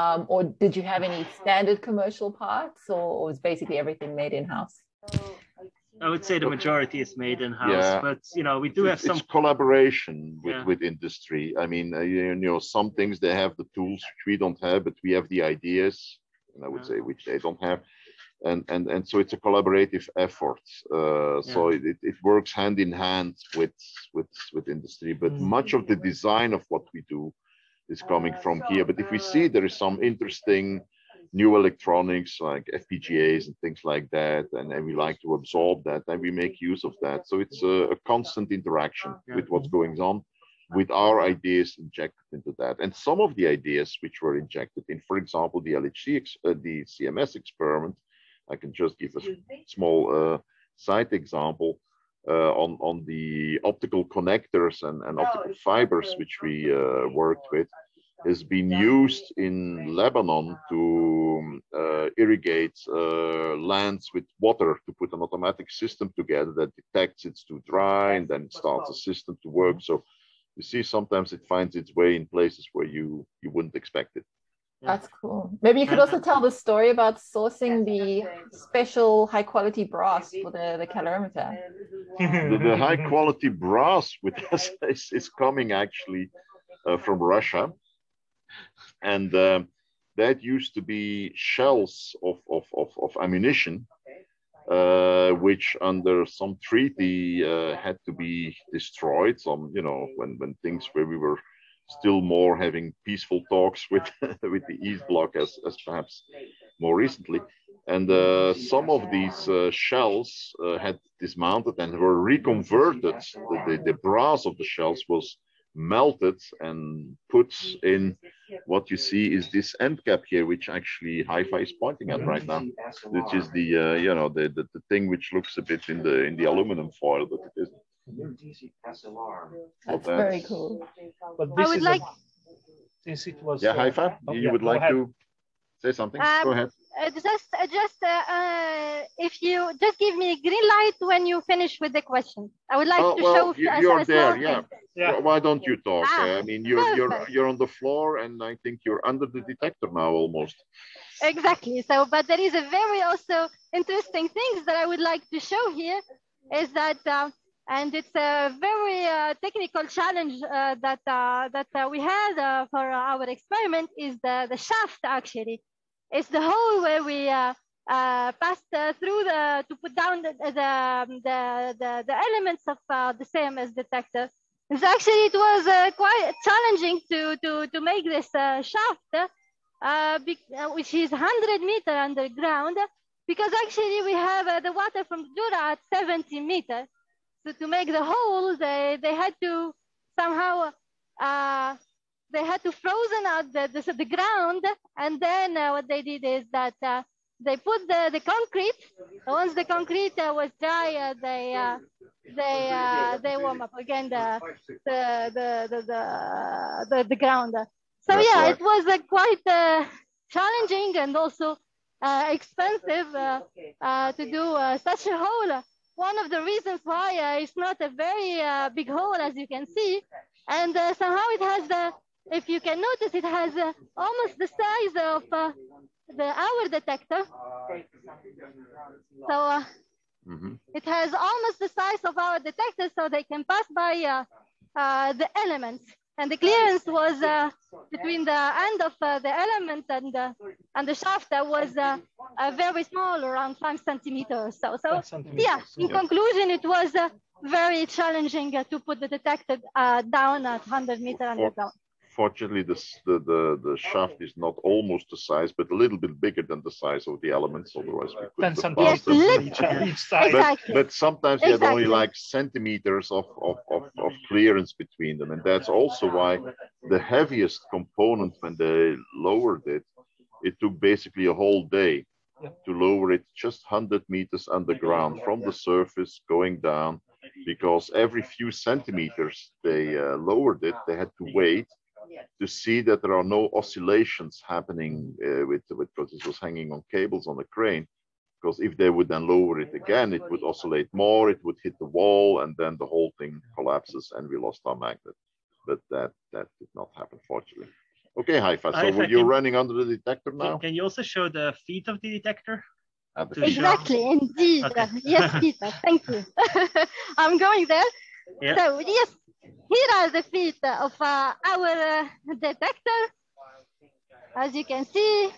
[SPEAKER 6] Um, or did you have any standard commercial parts, or was basically everything made in house?
[SPEAKER 2] I would say the majority is made in house,
[SPEAKER 3] Yeah.
[SPEAKER 2] but you know, we do have
[SPEAKER 3] it's,
[SPEAKER 2] some.
[SPEAKER 3] it's collaboration with,
[SPEAKER 2] Yeah.
[SPEAKER 3] with industry. I mean, uh, you know, some things they have the tools which we don't have, but we have the ideas, and I would
[SPEAKER 2] Yeah.
[SPEAKER 3] say which they don't have. And, and, and so it's a collaborative effort. Uh, So it, it- it works hand in hand with, with, with industry, but
[SPEAKER 1] Mm.
[SPEAKER 3] much of the design of what we do is coming from here. But if we see there is some interesting new electronics like FPGAs and things like that, and, and we like to absorb that, and we make use of that. So it's a, a constant interaction with what's going on, with our ideas injected into that. And some of the ideas which were injected in, for example, the LHC, uh, the CMS experiment, I can just give a small uh, side example. Uh, on, on the optical connectors and, and optical fibers which we uh, worked with, has been used in Lebanon to uh, irrigate uh, lands with water to put an automatic system together that detects it's too dry and then starts a system to work. So you see, sometimes it finds its way in places where you you wouldn't expect it.
[SPEAKER 6] That's cool. Maybe you could also tell the story about sourcing the special high quality brass for the, the calorimeter.
[SPEAKER 3] The, the high quality brass with us is, is coming actually uh, from Russia. And uh, that used to be shells of, of, of, of ammunition, uh, which under some treaty uh, had to be destroyed. Some, you know, when, when things where we were still more having peaceful talks with with the East Bloc as, as perhaps more recently. And uh, some of these uh, shells uh, had dismounted and were reconverted. The, the, the, brass of the shells was melted and put in what you see is this end cap here, which actually Haifa is pointing at right now, which is the uh, you know the, the, the thing which looks a bit in the in the aluminum foil, but it isn't.
[SPEAKER 6] That's very cool.
[SPEAKER 1] But
[SPEAKER 5] I would
[SPEAKER 1] is
[SPEAKER 5] like,
[SPEAKER 1] a, since it was
[SPEAKER 3] Yeah,
[SPEAKER 1] uh,
[SPEAKER 3] Haifa,
[SPEAKER 1] oh,
[SPEAKER 3] you
[SPEAKER 1] yeah,
[SPEAKER 3] would like
[SPEAKER 1] ahead.
[SPEAKER 3] to say something?
[SPEAKER 5] Um,
[SPEAKER 3] Go ahead.
[SPEAKER 5] uh, just, uh, just uh, uh, if you just give me a green light when you finish with the question. I would like
[SPEAKER 3] Oh,
[SPEAKER 5] to
[SPEAKER 3] well,
[SPEAKER 5] show
[SPEAKER 3] you-
[SPEAKER 5] a-
[SPEAKER 3] you're
[SPEAKER 5] a
[SPEAKER 3] there,
[SPEAKER 5] small
[SPEAKER 3] yeah.
[SPEAKER 1] Yeah.
[SPEAKER 3] Why don't you talk?
[SPEAKER 5] Ah,
[SPEAKER 3] Uh, I mean, you're you're you're on the floor, and I think you're under the detector now almost.
[SPEAKER 5] Exactly. So, but there is a very also interesting things that I would like to show here is that, uh, and it's a very uh, technical challenge uh, that uh, that uh, we had uh, for our experiment is the the shaft actually. It's the hole where we uh, passed through the to put down the the the, the, the elements of the CMS detector. It's actually it was quite challenging to to to make this shaft which is 100 meter underground, because actually we have the water from Jura at 70 meters. So to make the hole, they, they had to somehow, uh, they had to frozen out the, the, the ground. And then uh, what they did is that uh, they put the, the concrete. Once the concrete uh, was dry, uh, they, uh, they, uh, they warm up again the, the, the, the, the, the, ground. So
[SPEAKER 3] That's
[SPEAKER 5] yeah,
[SPEAKER 3] right.
[SPEAKER 5] it was uh, quite uh, challenging and also uh, expensive uh, uh, to do uh, such a hole. One of the reasons why uh, it's not a very uh, big hole, as you can see, and uh, somehow it has the, if you can notice, it has uh, almost the size of uh, the our detector. So uh,
[SPEAKER 3] Mhm.
[SPEAKER 5] it has almost the size of our detector, so they can pass by uh, uh, the elements. And the clearance was uh, between the end of uh, the element and the and the shaft that was uh, uh, very small, around five centimeters. So, so
[SPEAKER 1] centimeters,
[SPEAKER 5] yeah. In
[SPEAKER 1] yeah.
[SPEAKER 5] conclusion, it was uh, very challenging uh, to put the detector uh, down at 100 meter underground.
[SPEAKER 3] Fortunately, this, the, the the shaft is not almost the size, but a little bit bigger than the size of the elements. Otherwise, we couldn't have them.
[SPEAKER 5] Yes,
[SPEAKER 1] each, each side.
[SPEAKER 3] But,
[SPEAKER 5] Exactly.
[SPEAKER 3] but sometimes you have only like centimeters of, of, of, of clearance between them. And that's also why the heaviest component, when they lowered it, it took basically a whole day to lower it just 100 meters underground from the surface going down. Because every few centimeters they uh, lowered it, they had to wait to see that there are no oscillations happening uh, with, with because this was hanging on cables on the crane because if they would then lower it again, it would oscillate more, it would hit the wall, and then the whole thing collapses, and we lost our magnet. But that that did not happen, fortunately. Okay, Haifa. So
[SPEAKER 2] Haifa,
[SPEAKER 3] you're
[SPEAKER 2] can-
[SPEAKER 3] running under the detector now.
[SPEAKER 2] can you also show the feet of the detector?
[SPEAKER 3] At the
[SPEAKER 2] To
[SPEAKER 3] feet.
[SPEAKER 2] show-
[SPEAKER 5] Exactly, indeed.
[SPEAKER 2] Okay.
[SPEAKER 5] Yes, Pieter, thank you. I'm going there.
[SPEAKER 2] Yeah.
[SPEAKER 5] So, yes, here are the feet of uh, our uh, detector. As you can see,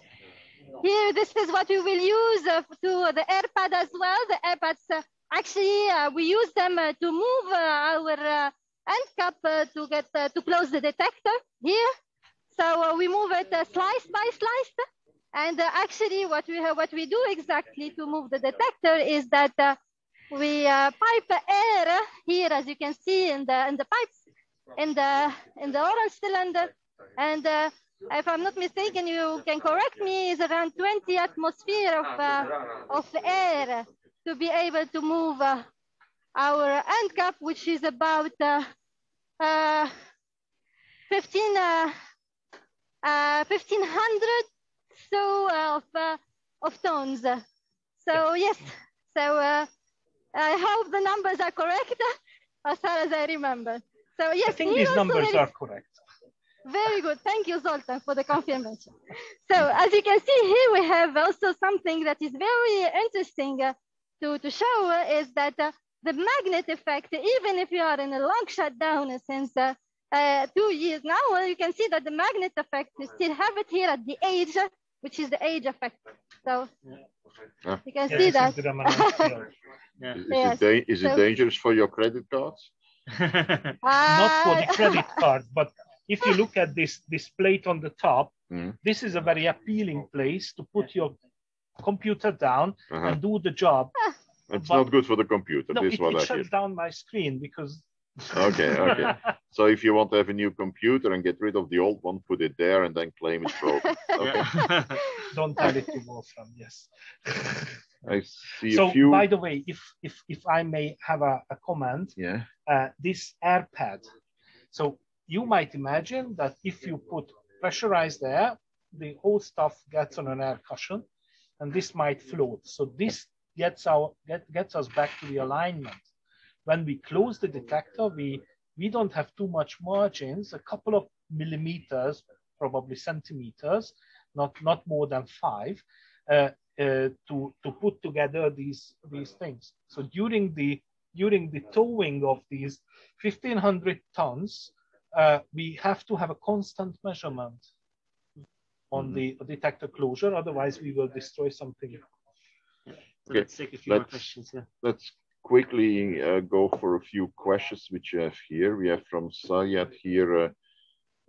[SPEAKER 5] here, this is what we will use uh, to the AirPad as well. The AirPads, uh, actually, uh, we use them uh, to move our end cap to get to close the detector here. So we move it slice by slice. And actually, what we what we do exactly to move the detector is that we uh, pipe air here, as you can see in the in the pipes, in the in the orange cylinder, and uh, if I'm not mistaken, you can correct me, is around 20 atmosphere of uh, of air to be able to move uh, our end cap, which is about uh, uh, 15. Uh, uh, 1500 so uh, of, uh, of tones. So yes, so uh, I hope the numbers are correct as far as I remember. So yes,
[SPEAKER 1] I think these numbers
[SPEAKER 5] very,
[SPEAKER 1] are correct.
[SPEAKER 5] Very good. Thank you, Zoltan, for the confirmation. So as you can see here, we have also something that is very interesting uh, to, to show uh, is that uh, the magnet effect, even if you are in a long shutdown since uh, uh, two years now, you can see that the magnet effect, you still have it here at the age, which is the age effect. So
[SPEAKER 3] Yeah.
[SPEAKER 5] You can
[SPEAKER 1] Yeah,
[SPEAKER 5] see
[SPEAKER 1] this
[SPEAKER 5] that.
[SPEAKER 1] is the Ramanand theory.
[SPEAKER 2] Yeah.
[SPEAKER 3] Is,
[SPEAKER 5] Yes.
[SPEAKER 3] it, da- is it
[SPEAKER 5] So-
[SPEAKER 3] dangerous for your credit cards?
[SPEAKER 1] Not for the
[SPEAKER 5] Uh,
[SPEAKER 1] credit card, but if you look at this, this plate on the top,
[SPEAKER 3] Mhm.
[SPEAKER 1] this is a very appealing place to put your computer down
[SPEAKER 3] Uh-huh.
[SPEAKER 1] and do the job.
[SPEAKER 3] It's
[SPEAKER 1] but-
[SPEAKER 3] not good for the computer.
[SPEAKER 1] No,
[SPEAKER 3] this
[SPEAKER 1] it,
[SPEAKER 3] is what
[SPEAKER 1] it
[SPEAKER 3] I hear.
[SPEAKER 1] down my screen because.
[SPEAKER 3] Okay, okay. So if you want to have a new computer and get rid of the old one, put it there and then claim it's broken. Okay.
[SPEAKER 2] Yeah.
[SPEAKER 1] Don't tell it to Wolfram, yes.
[SPEAKER 3] I see
[SPEAKER 1] so
[SPEAKER 3] a few.
[SPEAKER 1] by the way, if if if I may have a, a comment,
[SPEAKER 3] yeah.
[SPEAKER 1] uh, this air pad. So you might imagine that if you put pressurized air, the whole stuff gets on an air cushion, and this might float. So this gets our get, gets us back to the alignment. When we close the detector, we we don't have too much margins, a couple of millimeters, probably centimeters, not not more than five, uh, uh, to to put together these these things. So during the during the towing of these 1500 tons, uh, we have to have a constant measurement on the detector closure. Otherwise, we will destroy something.
[SPEAKER 2] So
[SPEAKER 3] Okay,
[SPEAKER 2] let's take a few
[SPEAKER 3] let's-
[SPEAKER 2] questions. Yeah.
[SPEAKER 3] Let's quickly uh, go for a few questions which you have here. We have from Sayat here, uh,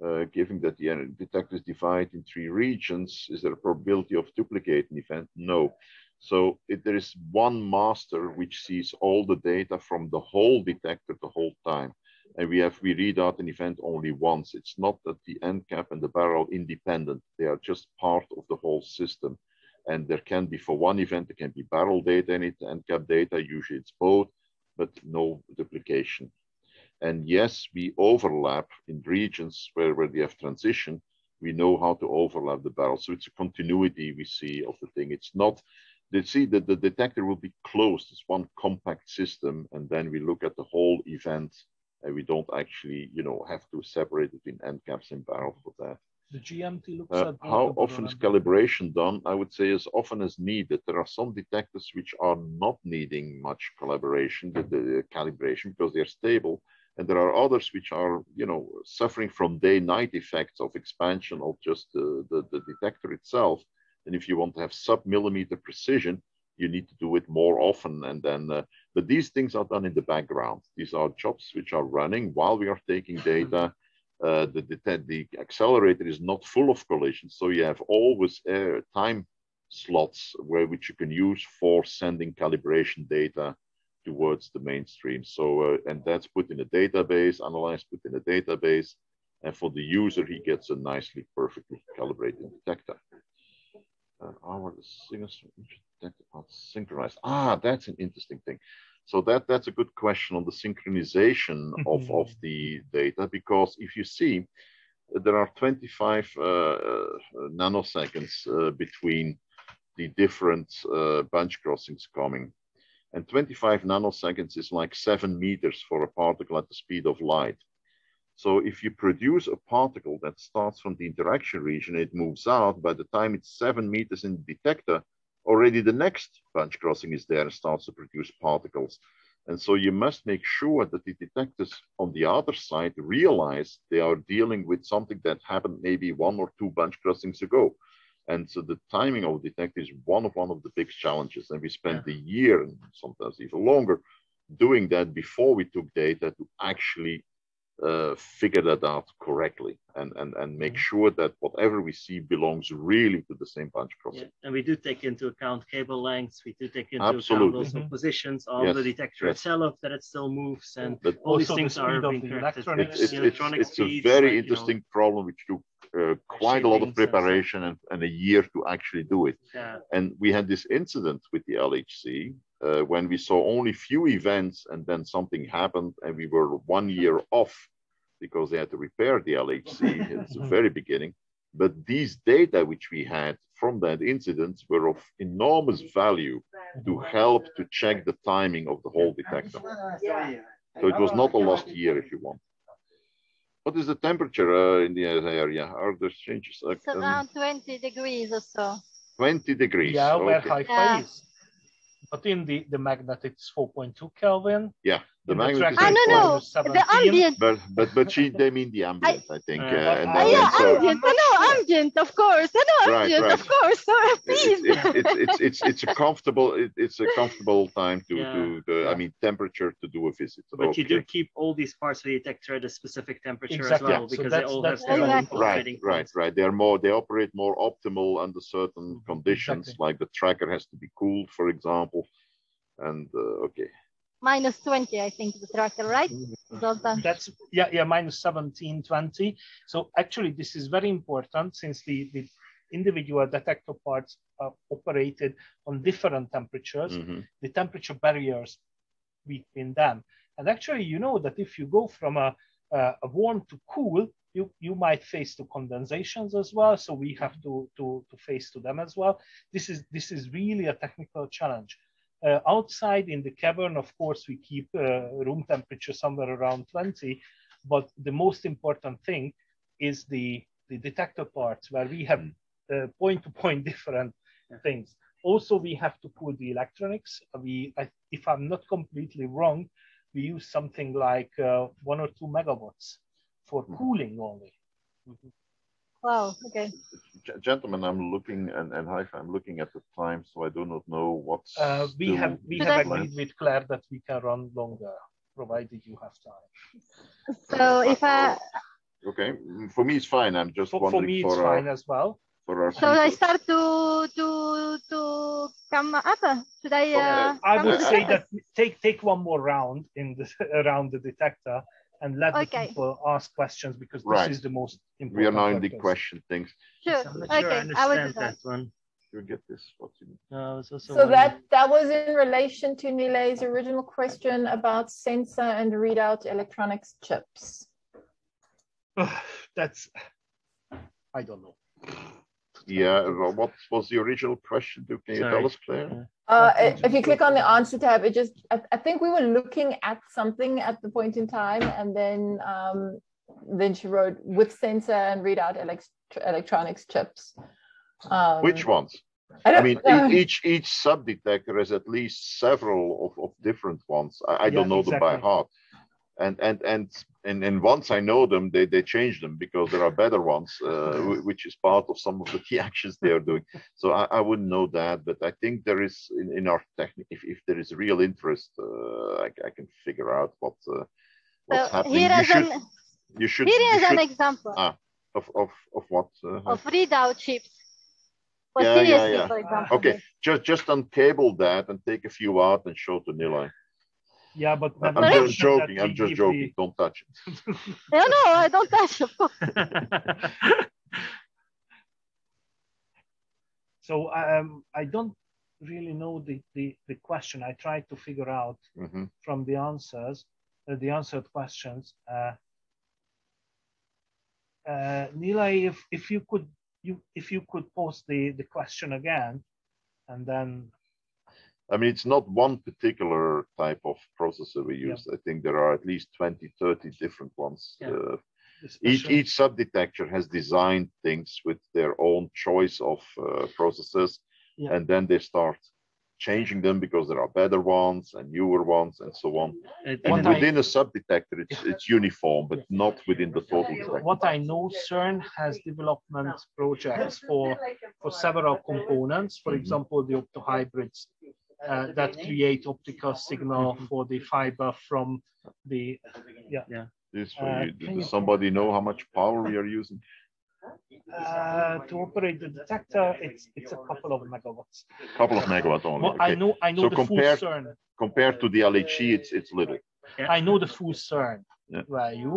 [SPEAKER 3] uh, given that the en- detector is divided in three regions, is there a probability of duplicating event? No. So if there is one master which sees all the data from the whole detector the whole time. And we have, we read out an event only once. It's not that the end cap and the barrel independent. They are just part of the whole system. And there can be, for one event, there can be barrel data in it, end cap data, usually it's both, but no duplication. And yes, we overlap in regions where, where we have transition. We know how to overlap the barrel. So it's a continuity we see of the thing. It's not, they see that the detector will be closed. It's one compact system. And then we look at the whole event and we don't actually, you know, have to separate between end caps and barrel for that.
[SPEAKER 1] The GMT looks
[SPEAKER 3] Uh,
[SPEAKER 1] at
[SPEAKER 3] how often is calibration done? I would say as often as needed. There are some detectors which are not needing much collaboration, the, the calibration, because they're stable. And there are others which are, you know, suffering from day-night effects of expansion of just the, the, the detector itself. And if you want to have sub-millimeter precision, you need to do it more often. And then, uh, but these things are done in the background. These are jobs which are running while we are taking data uh, the, the, the accelerator is not full of collisions. So you have always uh, time slots where which you can use for sending calibration data towards the mainstream. So, uh, and that's put in a database, analyzed, put in a database. And for the user, he gets a nicely, perfectly calibrated detector. Uh, our synchronized. Ah, that's an interesting thing. So that that's a good question on the synchronization of, of the data because if you see there are 25 uh, uh, nanoseconds uh, between the different uh, bunch crossings coming. And 25 nanoseconds is like seven meters for a particle at the speed of light. So if you produce a particle that starts from the interaction region, it moves out. By the time it's seven meters in the detector, already the next bunch crossing is there and starts to produce particles. And so you must make sure that the detectors on the other side realize they are dealing with something that happened maybe one or two bunch crossings ago. And so the timing of the detector is one of one of the big challenges. And we spent
[SPEAKER 2] Yeah.
[SPEAKER 3] a year and sometimes even longer doing that before we took data to actually uh, figure that out correctly and, and, and make sure that whatever we see belongs really to the same bunch crossing.
[SPEAKER 2] Yeah, and we do take into account cable lengths. We do take into
[SPEAKER 3] Absolutely.
[SPEAKER 2] account also
[SPEAKER 1] Mhm.
[SPEAKER 2] positions of
[SPEAKER 3] Yes,
[SPEAKER 2] the detector
[SPEAKER 3] yes.
[SPEAKER 2] itself that it still moves, and
[SPEAKER 3] But
[SPEAKER 2] all these
[SPEAKER 1] Also the
[SPEAKER 2] things are being corrected.
[SPEAKER 3] it's, it's, it's,
[SPEAKER 2] Electronic
[SPEAKER 3] it's a
[SPEAKER 2] speeds,
[SPEAKER 3] very
[SPEAKER 2] like, you know,
[SPEAKER 3] interesting problem which took uh, quite a lot of
[SPEAKER 2] shapings and stuff.
[SPEAKER 3] preparation and, and a year to actually do it.
[SPEAKER 2] yeah,
[SPEAKER 3] And we had this incident with the LHC uh, when we saw only few events and then something happened and we were one year off because they had to repair the LHC at the very beginning. But these data which we had from that incident were of enormous value to help to check the timing of the whole detector. So it was not a lost year, if you want. What is the temperature uh, in the area? Are there changes? Uh,
[SPEAKER 5] It's around 20 degrees or so.
[SPEAKER 3] 20 degrees.
[SPEAKER 1] Yeah, where
[SPEAKER 3] okay.
[SPEAKER 1] Haifa
[SPEAKER 5] Yeah.
[SPEAKER 1] is. But in the, the magnet, it's 4.2 Kelvin.
[SPEAKER 3] Yeah, the
[SPEAKER 1] in the
[SPEAKER 3] magnet is
[SPEAKER 1] tracker
[SPEAKER 5] I
[SPEAKER 3] at
[SPEAKER 5] know.
[SPEAKER 3] minus
[SPEAKER 5] The ambient.
[SPEAKER 3] But but but she they mean the ambient, I, think.
[SPEAKER 2] Uh,
[SPEAKER 3] uh, and then,
[SPEAKER 5] yeah,
[SPEAKER 3] so
[SPEAKER 5] ambient. I know ambient, of course. I know
[SPEAKER 3] Right,
[SPEAKER 5] ambient, of course. So, please.
[SPEAKER 3] it's, it's, it's it's it's a comfortable it, it's a comfortable time to
[SPEAKER 2] Yeah.
[SPEAKER 3] to the I mean temperature to do a visit.
[SPEAKER 2] But you do keep all these parts of the detector at a specific temperature
[SPEAKER 1] Exactly.
[SPEAKER 2] as well,
[SPEAKER 1] So
[SPEAKER 2] because
[SPEAKER 1] that's-
[SPEAKER 2] they all
[SPEAKER 1] that's
[SPEAKER 2] have their
[SPEAKER 5] the
[SPEAKER 2] own
[SPEAKER 5] Exactly.
[SPEAKER 3] Right,
[SPEAKER 2] operating
[SPEAKER 3] right, right. They are more they operate more optimal under certain conditions,
[SPEAKER 1] Exactly.
[SPEAKER 3] like the tracker has to be cooled, for example. And uh, okay,
[SPEAKER 5] Minus 20, I think, the tracker, right? Zoltan?
[SPEAKER 1] That's yeah, yeah, minus 17, 20. So actually, this is very important since the, the individual detector parts are operated on different temperatures,
[SPEAKER 3] mhm.
[SPEAKER 1] the temperature barriers between them. And actually, you know that if you go from a, a, a warm to cool, you, you might face the condensations as well. So we have to, to, to face to them as well. This is, this is really a technical challenge. Uh, outside in the cavern, of course, we keep uh, room temperature somewhere around 20, but the most important thing is the, the detector parts where we have uh, point-to-point different things. Also, we have to cool the electronics. We, I, if I'm not completely wrong, we use something like uh, one or two megawatts for cooling only.
[SPEAKER 5] Wow, okay.
[SPEAKER 3] Gentlemen, I'm looking and and hi, I'm looking at the time, so I do not know what's.
[SPEAKER 1] Uh, we have we have agreed with Claire that we can run longer, provided you have time.
[SPEAKER 5] So if I,
[SPEAKER 3] Okay, for me it's fine. I'm just
[SPEAKER 1] For, for
[SPEAKER 3] wondering
[SPEAKER 1] me,
[SPEAKER 3] for,
[SPEAKER 1] it's
[SPEAKER 3] our,
[SPEAKER 1] fine as well.
[SPEAKER 3] for our
[SPEAKER 5] so I start to to to come up. Should I? Uh,
[SPEAKER 1] I would say that take take one more round in the around the detector and let the
[SPEAKER 5] Okay.
[SPEAKER 1] people ask questions because this
[SPEAKER 3] Right.
[SPEAKER 1] is the most important.
[SPEAKER 3] We are now in the question things.
[SPEAKER 5] Sure.
[SPEAKER 2] I'm not sure I
[SPEAKER 5] Okay, I will do that.
[SPEAKER 2] that one.
[SPEAKER 3] You get this? What's in
[SPEAKER 2] No, I
[SPEAKER 6] So
[SPEAKER 2] wondering-
[SPEAKER 6] that that was in relation to Nilay's original question about sensor and readout electronics chips.
[SPEAKER 1] That's I don't know.
[SPEAKER 3] Yeah, well, what was the original question? Do Can you
[SPEAKER 2] Sorry.
[SPEAKER 3] tell us, Claire?
[SPEAKER 6] Uh, if you click on the answer tab, it just, I, I think we were looking at something at the point in time and then, um, then she wrote with sensor and readout elect- electronics chips. Um,
[SPEAKER 3] Which ones?
[SPEAKER 6] I,
[SPEAKER 3] I
[SPEAKER 6] don't
[SPEAKER 3] mean,
[SPEAKER 6] know.
[SPEAKER 3] each each sub detector has at least several of, of different ones. I, I
[SPEAKER 1] Yeah,
[SPEAKER 3] don't know them by heart. And and and and and once I know them, they they change them because there are better ones, uh, which is part of some of the key actions they are doing. So I, I wouldn't know that, but I think there is in, in our technique, if, if there is real interest, uh, I, I can figure out what uh, what's
[SPEAKER 5] So
[SPEAKER 3] happening.
[SPEAKER 5] here
[SPEAKER 3] You should
[SPEAKER 5] an
[SPEAKER 3] you should,
[SPEAKER 5] here is an example
[SPEAKER 3] Ah, of of of what? Uh,
[SPEAKER 5] of readout chips. For
[SPEAKER 3] Yeah, yeah, yeah.
[SPEAKER 5] for example.
[SPEAKER 3] Okay, just just uncable that and take a few out and show to Nilay.
[SPEAKER 1] Yeah, but
[SPEAKER 3] I'm
[SPEAKER 1] then
[SPEAKER 3] just joking. I'm just joking. Don't touch it.
[SPEAKER 5] No, no, I don't touch. Of course.
[SPEAKER 1] So um, I don't really know the, the, the question. I tried to figure out
[SPEAKER 3] Mhm.
[SPEAKER 1] from the answers, uh, the answered questions. Uh, uh, Nilay, if, if you could you if you could post the, the question again, and then
[SPEAKER 3] I mean, it's not one particular type of processor we
[SPEAKER 1] Yeah.
[SPEAKER 3] use. I think there are at least 20, 30 different ones.
[SPEAKER 2] Yeah.
[SPEAKER 3] Uh, each each sub-detector has designed things with their own choice of uh, processors,
[SPEAKER 1] Yeah.
[SPEAKER 3] and then they start changing them because there are better ones and newer ones and so on.
[SPEAKER 2] It-
[SPEAKER 3] And within a sub-detector, it's it's uniform, but not within the total detector.
[SPEAKER 1] what I know, CERN has development projects for for several components. For
[SPEAKER 3] Mhm.
[SPEAKER 1] example, the optohybrids uh, that create optical signal for the fiber from the
[SPEAKER 3] This for
[SPEAKER 1] Uh,
[SPEAKER 3] you.
[SPEAKER 1] can
[SPEAKER 3] Does somebody know how much power we are using?
[SPEAKER 1] uh, to operate the detector. It's it's a couple of megawatts.
[SPEAKER 3] Couple of megawatts only.
[SPEAKER 1] Well, I know I know
[SPEAKER 3] So
[SPEAKER 1] the
[SPEAKER 3] compared-
[SPEAKER 1] full CERN.
[SPEAKER 3] Compared to the LHC, it's it's little.
[SPEAKER 1] I know the full CERN
[SPEAKER 3] Yeah.
[SPEAKER 1] value.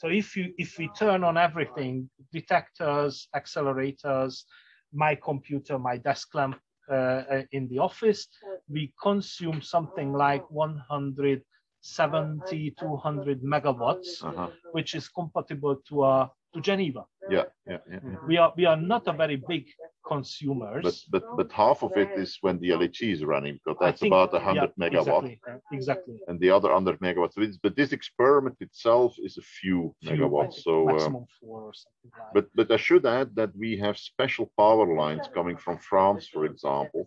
[SPEAKER 1] So if you if we turn on everything, detectors, accelerators, my computer, my desk lamp uh, uh, in the office, we consume something like 170, 200 megawatts,
[SPEAKER 3] Uh-huh.
[SPEAKER 1] which is compatible to uh, to Geneva.
[SPEAKER 3] Yeah, yeah, yeah. yeah.
[SPEAKER 1] We are we are not a very big consumers.
[SPEAKER 3] But but but half of it is when the LHC is running because that's
[SPEAKER 1] think-
[SPEAKER 3] about a hundred
[SPEAKER 1] yeah,
[SPEAKER 3] megawatt,
[SPEAKER 1] Exactly. exactly.
[SPEAKER 3] and the other hundred megawatts. So it's- But this experiment itself is a few
[SPEAKER 1] Few,
[SPEAKER 3] megawatts. So, uh,
[SPEAKER 1] maximum four or something like.
[SPEAKER 3] but but I should add that we have special power lines coming from France, for example,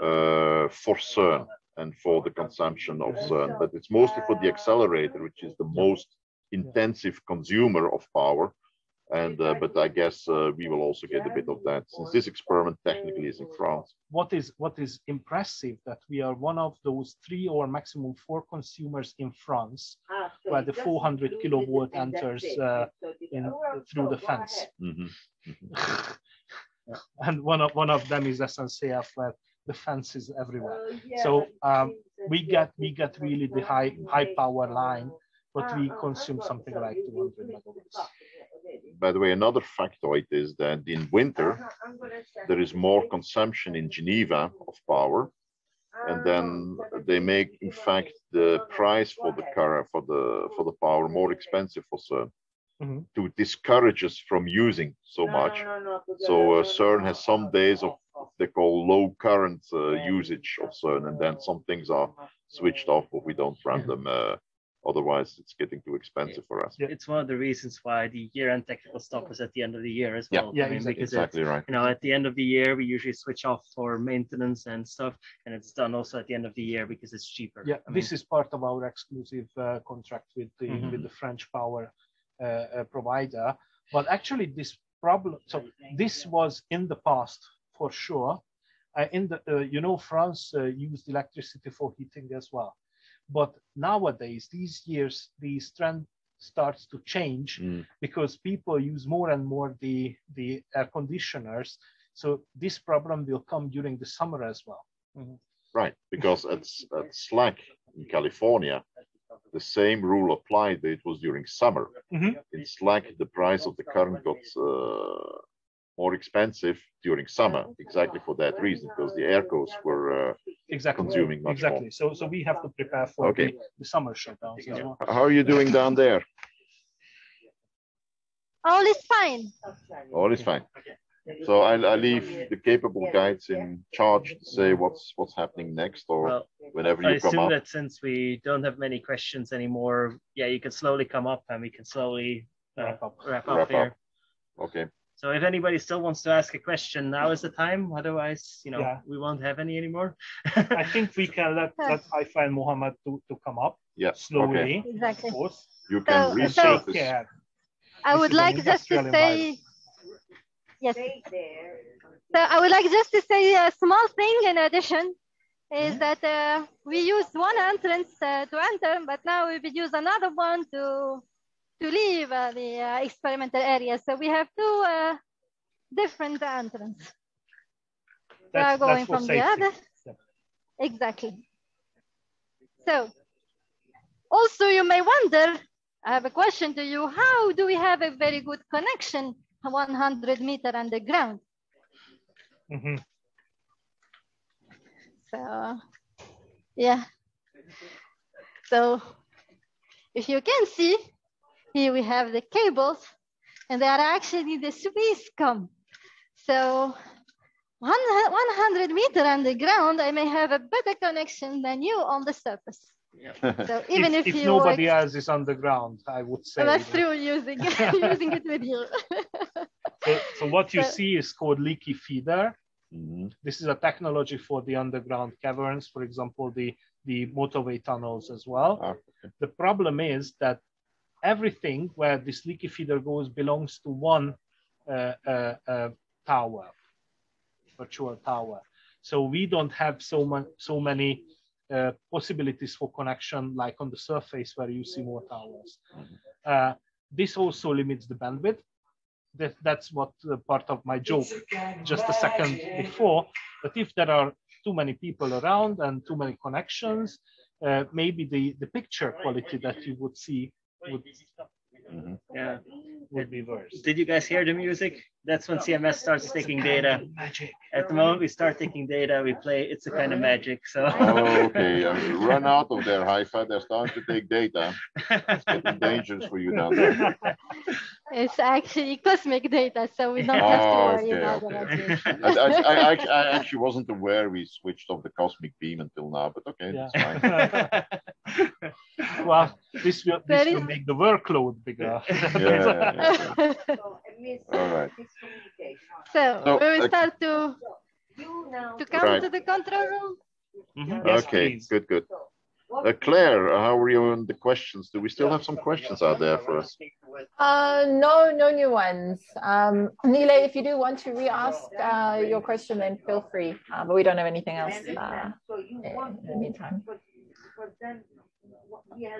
[SPEAKER 3] for CERN and for the consumption of CERN. But it's mostly for the accelerator, which is the most intensive consumer of power. And uh, but I guess uh, we will also get a bit of that since this experiment technically is in France.
[SPEAKER 1] what is what is impressive that we are one of those three or maximum four consumers in France
[SPEAKER 7] where the 400 kilowatt enters uh,
[SPEAKER 1] in through the fence.
[SPEAKER 3] Mhm.
[SPEAKER 1] and one of one of them is SNCF where the fence is everywhere. So um, we get we get really the high high power line, but we consume something like 200 megawatts.
[SPEAKER 3] By the way, another factoid is that in winter there is more consumption in Geneva of power, and then they make, in fact, the price for the car for the for the power more expensive for CERN
[SPEAKER 1] Mhm.
[SPEAKER 3] to discourage us from using so much. So uh, CERN has some days of they call low current uh, usage of CERN, and then some things are switched off, but we don't run them. Uh, otherwise, it's getting too expensive for us.
[SPEAKER 1] Yeah.
[SPEAKER 2] It's one of the reasons why the year-end technical stop is at the end of the year as well.
[SPEAKER 1] Yeah,
[SPEAKER 2] I mean,
[SPEAKER 1] exactly.
[SPEAKER 2] because it's,
[SPEAKER 3] Exactly right.
[SPEAKER 2] you know, at the end of the year, we usually switch off for maintenance and stuff, and it's done also at the end of the year because it's cheaper.
[SPEAKER 1] Yeah,
[SPEAKER 2] I
[SPEAKER 1] this
[SPEAKER 2] mean,
[SPEAKER 1] is part of our exclusive uh, contract with the
[SPEAKER 2] Mhm.
[SPEAKER 1] with the French power uh, uh, provider. But actually, this problem. So this was in the past for sure. Uh, in the uh, you know France uh, used electricity for heating as well, but nowadays these years these trend starts to change
[SPEAKER 3] Mm.
[SPEAKER 1] because people use more and more the the air conditioners. So this problem will come during the summer as well.
[SPEAKER 3] Right, because at, at SLAC in California, the same rule applied. that It was during summer.
[SPEAKER 1] Mhm.
[SPEAKER 3] In SLAC, the price of the current got uh, more expensive during summer, exactly for that reason, because the air costs were. Uh,
[SPEAKER 1] exactly
[SPEAKER 3] consuming much more.
[SPEAKER 1] exactly so so we have to prepare for
[SPEAKER 3] Okay.
[SPEAKER 1] the, the summer shutdowns as well
[SPEAKER 3] how are you doing down there?
[SPEAKER 5] All is fine.
[SPEAKER 3] All is fine. So I, I leave the capable guides in charge to say what's what's happening next, or
[SPEAKER 2] well,
[SPEAKER 3] whenever
[SPEAKER 2] I
[SPEAKER 3] you come
[SPEAKER 2] assume
[SPEAKER 3] up.
[SPEAKER 2] that since we don't have many questions anymore, yeah, you can slowly come up and we can slowly uh,
[SPEAKER 1] Wrap up.
[SPEAKER 2] wrap up
[SPEAKER 3] Wrap
[SPEAKER 2] here.
[SPEAKER 3] up. Okay.
[SPEAKER 2] So if anybody still wants to ask a question, now is the time. Otherwise, you know,
[SPEAKER 1] Yeah.
[SPEAKER 2] we won't have any anymore.
[SPEAKER 1] i think we can let let Haifa and Mohamed to, to come up
[SPEAKER 3] Yeah. Okay.
[SPEAKER 1] slowly
[SPEAKER 5] Exactly.
[SPEAKER 1] of course
[SPEAKER 3] You can
[SPEAKER 5] So- so-
[SPEAKER 1] yeah
[SPEAKER 5] I
[SPEAKER 1] This
[SPEAKER 5] would like just to
[SPEAKER 1] industrial
[SPEAKER 5] say, yes. So I would like just to say a small thing in addition is that uh, we used one entrance uh, to enter, but now we will use another one to to leave uh, the uh, experimental area. So we have two uh, different entrances. We are
[SPEAKER 1] that's,
[SPEAKER 5] going
[SPEAKER 1] that's
[SPEAKER 5] from the other.
[SPEAKER 1] Yep.
[SPEAKER 5] Exactly. So also you may wonder, I have a question to you. How do we have a very good connection 100 meter underground?
[SPEAKER 1] Mhm.
[SPEAKER 5] So yeah. So if you can see, here we have the cables and they are actually the Swisscom. So 100 100 meter underground, I may have a better connection than you on the surface. So even if,
[SPEAKER 1] if,
[SPEAKER 5] you
[SPEAKER 1] nobody
[SPEAKER 5] ex-
[SPEAKER 1] else is underground i would say
[SPEAKER 5] So that's
[SPEAKER 1] that-
[SPEAKER 5] true using using it with you.
[SPEAKER 1] so, so what you
[SPEAKER 5] So-
[SPEAKER 1] see is called leaky feeder
[SPEAKER 3] Mhm.
[SPEAKER 1] this is a technology for the underground caverns for example the the motorway tunnels as well
[SPEAKER 3] Ah,
[SPEAKER 1] the problem is that everything where this leaky feeder goes belongs to one uh, uh, uh, tower, virtual tower. So we don't have so, much, so many uh, possibilities for connection like on the surface where you see more towers. Uh, this also limits the bandwidth. That, that's what uh, part of my joke just a second before. But if there are too many people around and too many connections, uh, maybe the, the picture quality that you would see would,
[SPEAKER 3] Mhm.
[SPEAKER 2] Yeah.
[SPEAKER 1] would be worse.
[SPEAKER 2] Did you guys hear the music? That's when CMS starts taking data.
[SPEAKER 1] Magic.
[SPEAKER 2] At the moment we start taking data, we play It's a Kind of Magic. So
[SPEAKER 3] Oh, okay, I mean, run out of there, Haifa. They're starting to take data. It's getting dangerous for you down there.
[SPEAKER 5] It's actually cosmic data, so we don't have to
[SPEAKER 3] Oh,
[SPEAKER 5] worry
[SPEAKER 3] okay,
[SPEAKER 5] about the
[SPEAKER 3] okay.
[SPEAKER 5] radiation.
[SPEAKER 3] I, I, I, I actually wasn't aware we switched off the cosmic beam until now, but okay,
[SPEAKER 1] Yeah.
[SPEAKER 3] that's fine.
[SPEAKER 1] well, this will, this will
[SPEAKER 5] is-
[SPEAKER 1] make the workload bigger.
[SPEAKER 3] Yeah, yeah, yeah. All right.
[SPEAKER 5] so
[SPEAKER 3] So,
[SPEAKER 5] we will start to to come
[SPEAKER 3] Right.
[SPEAKER 5] to the control room.
[SPEAKER 2] Mhm.
[SPEAKER 1] Yes,
[SPEAKER 3] okay,
[SPEAKER 1] please.
[SPEAKER 3] good, good. Uh, Claire, how are you on the questions? Do we still have some questions out there for us?
[SPEAKER 6] Uh, no, no new ones. Um, Nilay, if you do want to re-ask uh, your question, then feel free. Uh, but we don't have anything else uh, in the meantime.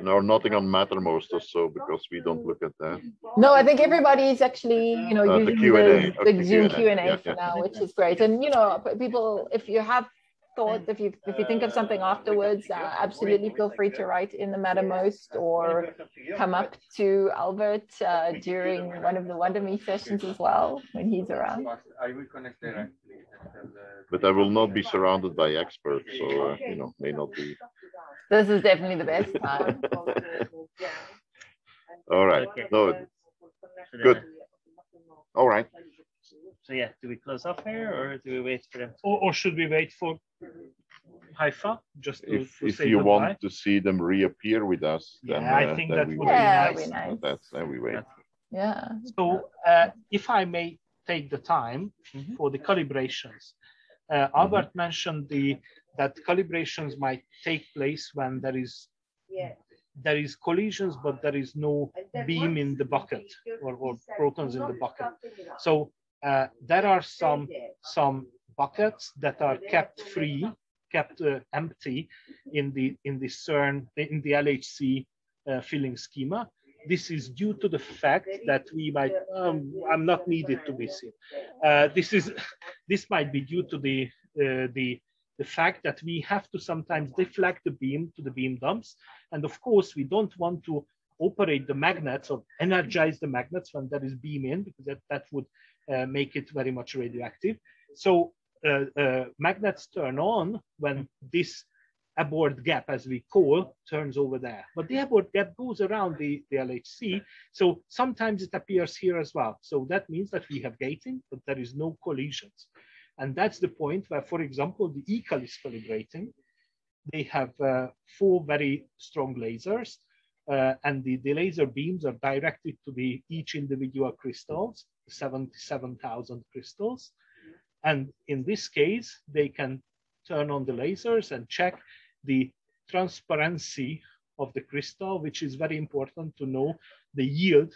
[SPEAKER 3] No, nothing on Mattermost or so because we don't look at that.
[SPEAKER 6] No, I think everybody's actually, you know,
[SPEAKER 3] Uh, the
[SPEAKER 6] using
[SPEAKER 3] Q&A,
[SPEAKER 6] the,
[SPEAKER 3] okay,
[SPEAKER 6] the Zoom
[SPEAKER 3] Q&A,
[SPEAKER 6] Q and A
[SPEAKER 3] yeah,
[SPEAKER 6] for now, which is great. And you know, people, if you have thought, if you if you think of something afterwards, uh, absolutely feel free to write in the Mattermost or come up to Albert uh, during one of the Wonder Me sessions as well when he's around.
[SPEAKER 8] I will connect directly. and tell the-
[SPEAKER 3] But I will not be surrounded by experts, so uh, you know, may not be.
[SPEAKER 6] This is definitely the best time.
[SPEAKER 3] All right.
[SPEAKER 2] Okay.
[SPEAKER 3] No,
[SPEAKER 2] So
[SPEAKER 3] Good. all right.
[SPEAKER 2] So yeah, do we close off here or do we wait for them?
[SPEAKER 1] or, or should we wait for Haifa just to,
[SPEAKER 3] If
[SPEAKER 1] to
[SPEAKER 3] if
[SPEAKER 1] say
[SPEAKER 3] you
[SPEAKER 1] goodbye?
[SPEAKER 3] want to see them reappear with us, then
[SPEAKER 1] Yeah, I
[SPEAKER 3] uh,
[SPEAKER 1] think
[SPEAKER 3] then
[SPEAKER 1] that would be
[SPEAKER 6] Yeah,
[SPEAKER 1] nice.
[SPEAKER 6] be nice.
[SPEAKER 3] That's then we wait.
[SPEAKER 6] Yeah.
[SPEAKER 1] So, uh, if I may take the time
[SPEAKER 2] Mhm.
[SPEAKER 1] for the calibrations, uh, Albert mentioned the that calibrations might take place when there is there is collisions, but there is no beam in the bucket or, or protons in the bucket. So uh, there are some some buckets that are kept free, kept uh, empty in the in the CERN in the LHC uh, filling schema. This is due to the fact that we might. Um, I'm not needed to be seen. Uh, this is this might be due to the uh, the the fact that we have to sometimes deflect the beam to the beam dumps, and of course we don't want to operate the magnets or energize the magnets when there is beam in because that, that would uh, make it very much radioactive. So uh, uh, magnets turn on when this abort gap, as we call, turns over there. But the abort gap goes around the, the LHC. So sometimes it appears here as well. So that means that we have gating, but there is no collisions. And that's the point where, for example, the ECAL is calibrating. They have uh, four very strong lasers, uh, and the, the laser beams are directed to the each individual crystals, 77,000 crystals. And in this case, they can turn on the lasers and check the transparency of the crystal, which is very important to know the yield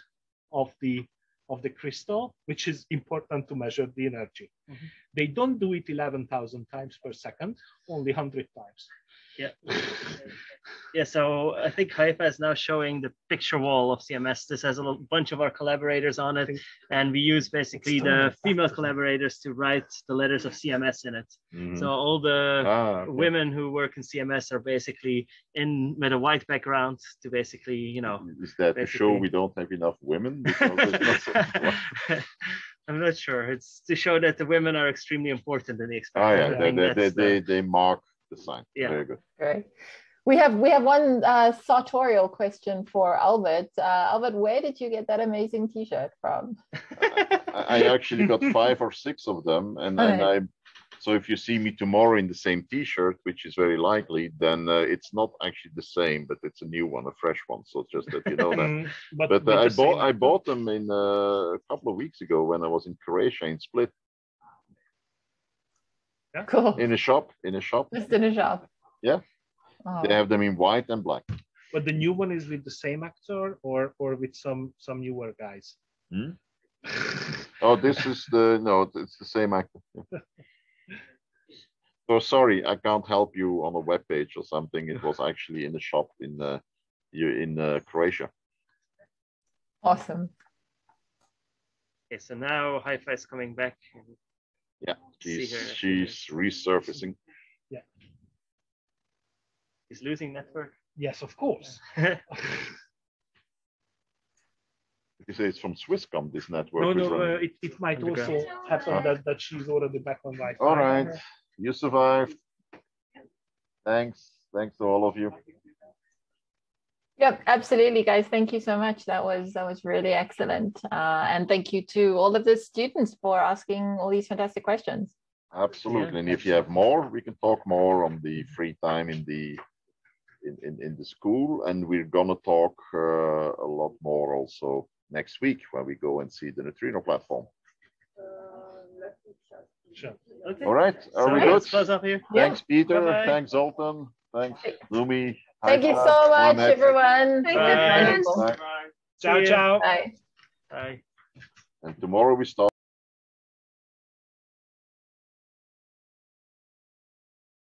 [SPEAKER 1] of the of the crystal, which is important to measure the energy. Mm-hmm. They don't do it 11,000 times per second, only 100 times.
[SPEAKER 2] Yeah. Yeah, so I think Haifa is now showing the picture wall of CMS. This has a little bunch of our collaborators on it, and we use basically the female collaborators to write the letters of CMS in it.
[SPEAKER 3] Mhm.
[SPEAKER 2] So all the
[SPEAKER 3] Ah, okay.
[SPEAKER 2] women who work in CMS are basically in with a white background to basically, you know.
[SPEAKER 3] Is that to show we don't have enough women? Because there's not so-
[SPEAKER 2] I'm not sure. It's to show that the women are extremely important in the
[SPEAKER 3] Ah,
[SPEAKER 2] experiment.
[SPEAKER 3] yeah,
[SPEAKER 2] I
[SPEAKER 3] they, they, they,
[SPEAKER 2] the-
[SPEAKER 3] they, they mark the sign.
[SPEAKER 2] Yeah.
[SPEAKER 3] Very good.
[SPEAKER 6] Great. We have we have one uh, sartorial question for Albert. Uh, Albert, where did you get that amazing T-shirt from?
[SPEAKER 3] I, I actually got five or six of them, and, and I. So if you see me tomorrow in the same T-shirt, which is very likely, then uh, it's not actually the same, but it's a new one, a fresh one. So just that you know that.
[SPEAKER 1] Mm, but
[SPEAKER 3] But uh, I bought
[SPEAKER 1] same-
[SPEAKER 3] I bought them in uh, a couple of weeks ago when I was in Croatia in Split
[SPEAKER 6] Cool.
[SPEAKER 3] in a shop in a shop.
[SPEAKER 6] Just in a shop.
[SPEAKER 3] Yeah.
[SPEAKER 6] Oh.
[SPEAKER 3] They have them in white and black.
[SPEAKER 1] But the new one is with the same actor or or with some some newer guys.
[SPEAKER 3] Hmm? Oh, this is the no, it's the same actor. Yeah. So sorry, I can't help you on a web page or something. It was actually in a shop in uh, you in uh, Croatia.
[SPEAKER 6] Awesome.
[SPEAKER 2] Okay, so now Haifa is coming back.
[SPEAKER 3] Yeah, she's she's resurfacing. Yeah.
[SPEAKER 2] He's losing network.
[SPEAKER 1] Yes, of course.
[SPEAKER 3] You say it's from Swisscom. This network.
[SPEAKER 1] No, no, uh, it, it might also happen that, that she's already back on Wi-Fi.
[SPEAKER 3] All right, you survived. Thanks, thanks to all of you.
[SPEAKER 6] Yep, absolutely, guys. Thank you so much. That was that was really excellent, uh, and thank you to all of the students for asking all these fantastic questions.
[SPEAKER 3] Absolutely. And if you have more, we can talk more on the free time in the in, in, in the school. And we're gonna talk uh, a lot more also next week when we go and see the neutrino platform.
[SPEAKER 2] Sure. Okay.
[SPEAKER 3] All right. Are
[SPEAKER 2] so
[SPEAKER 3] we good?
[SPEAKER 2] close up here.
[SPEAKER 6] Yeah.
[SPEAKER 3] Thanks, Pieter.
[SPEAKER 2] Bye-bye.
[SPEAKER 3] Thanks, Zoltan. Thanks, Lumi.
[SPEAKER 6] Thank you so much,
[SPEAKER 3] Mohamed.
[SPEAKER 6] everyone.
[SPEAKER 4] Thank
[SPEAKER 2] Bye.
[SPEAKER 4] you.
[SPEAKER 6] Wonderful.
[SPEAKER 3] Bye.
[SPEAKER 1] Ciao, ciao.
[SPEAKER 6] Bye.
[SPEAKER 2] Bye.
[SPEAKER 3] And tomorrow we start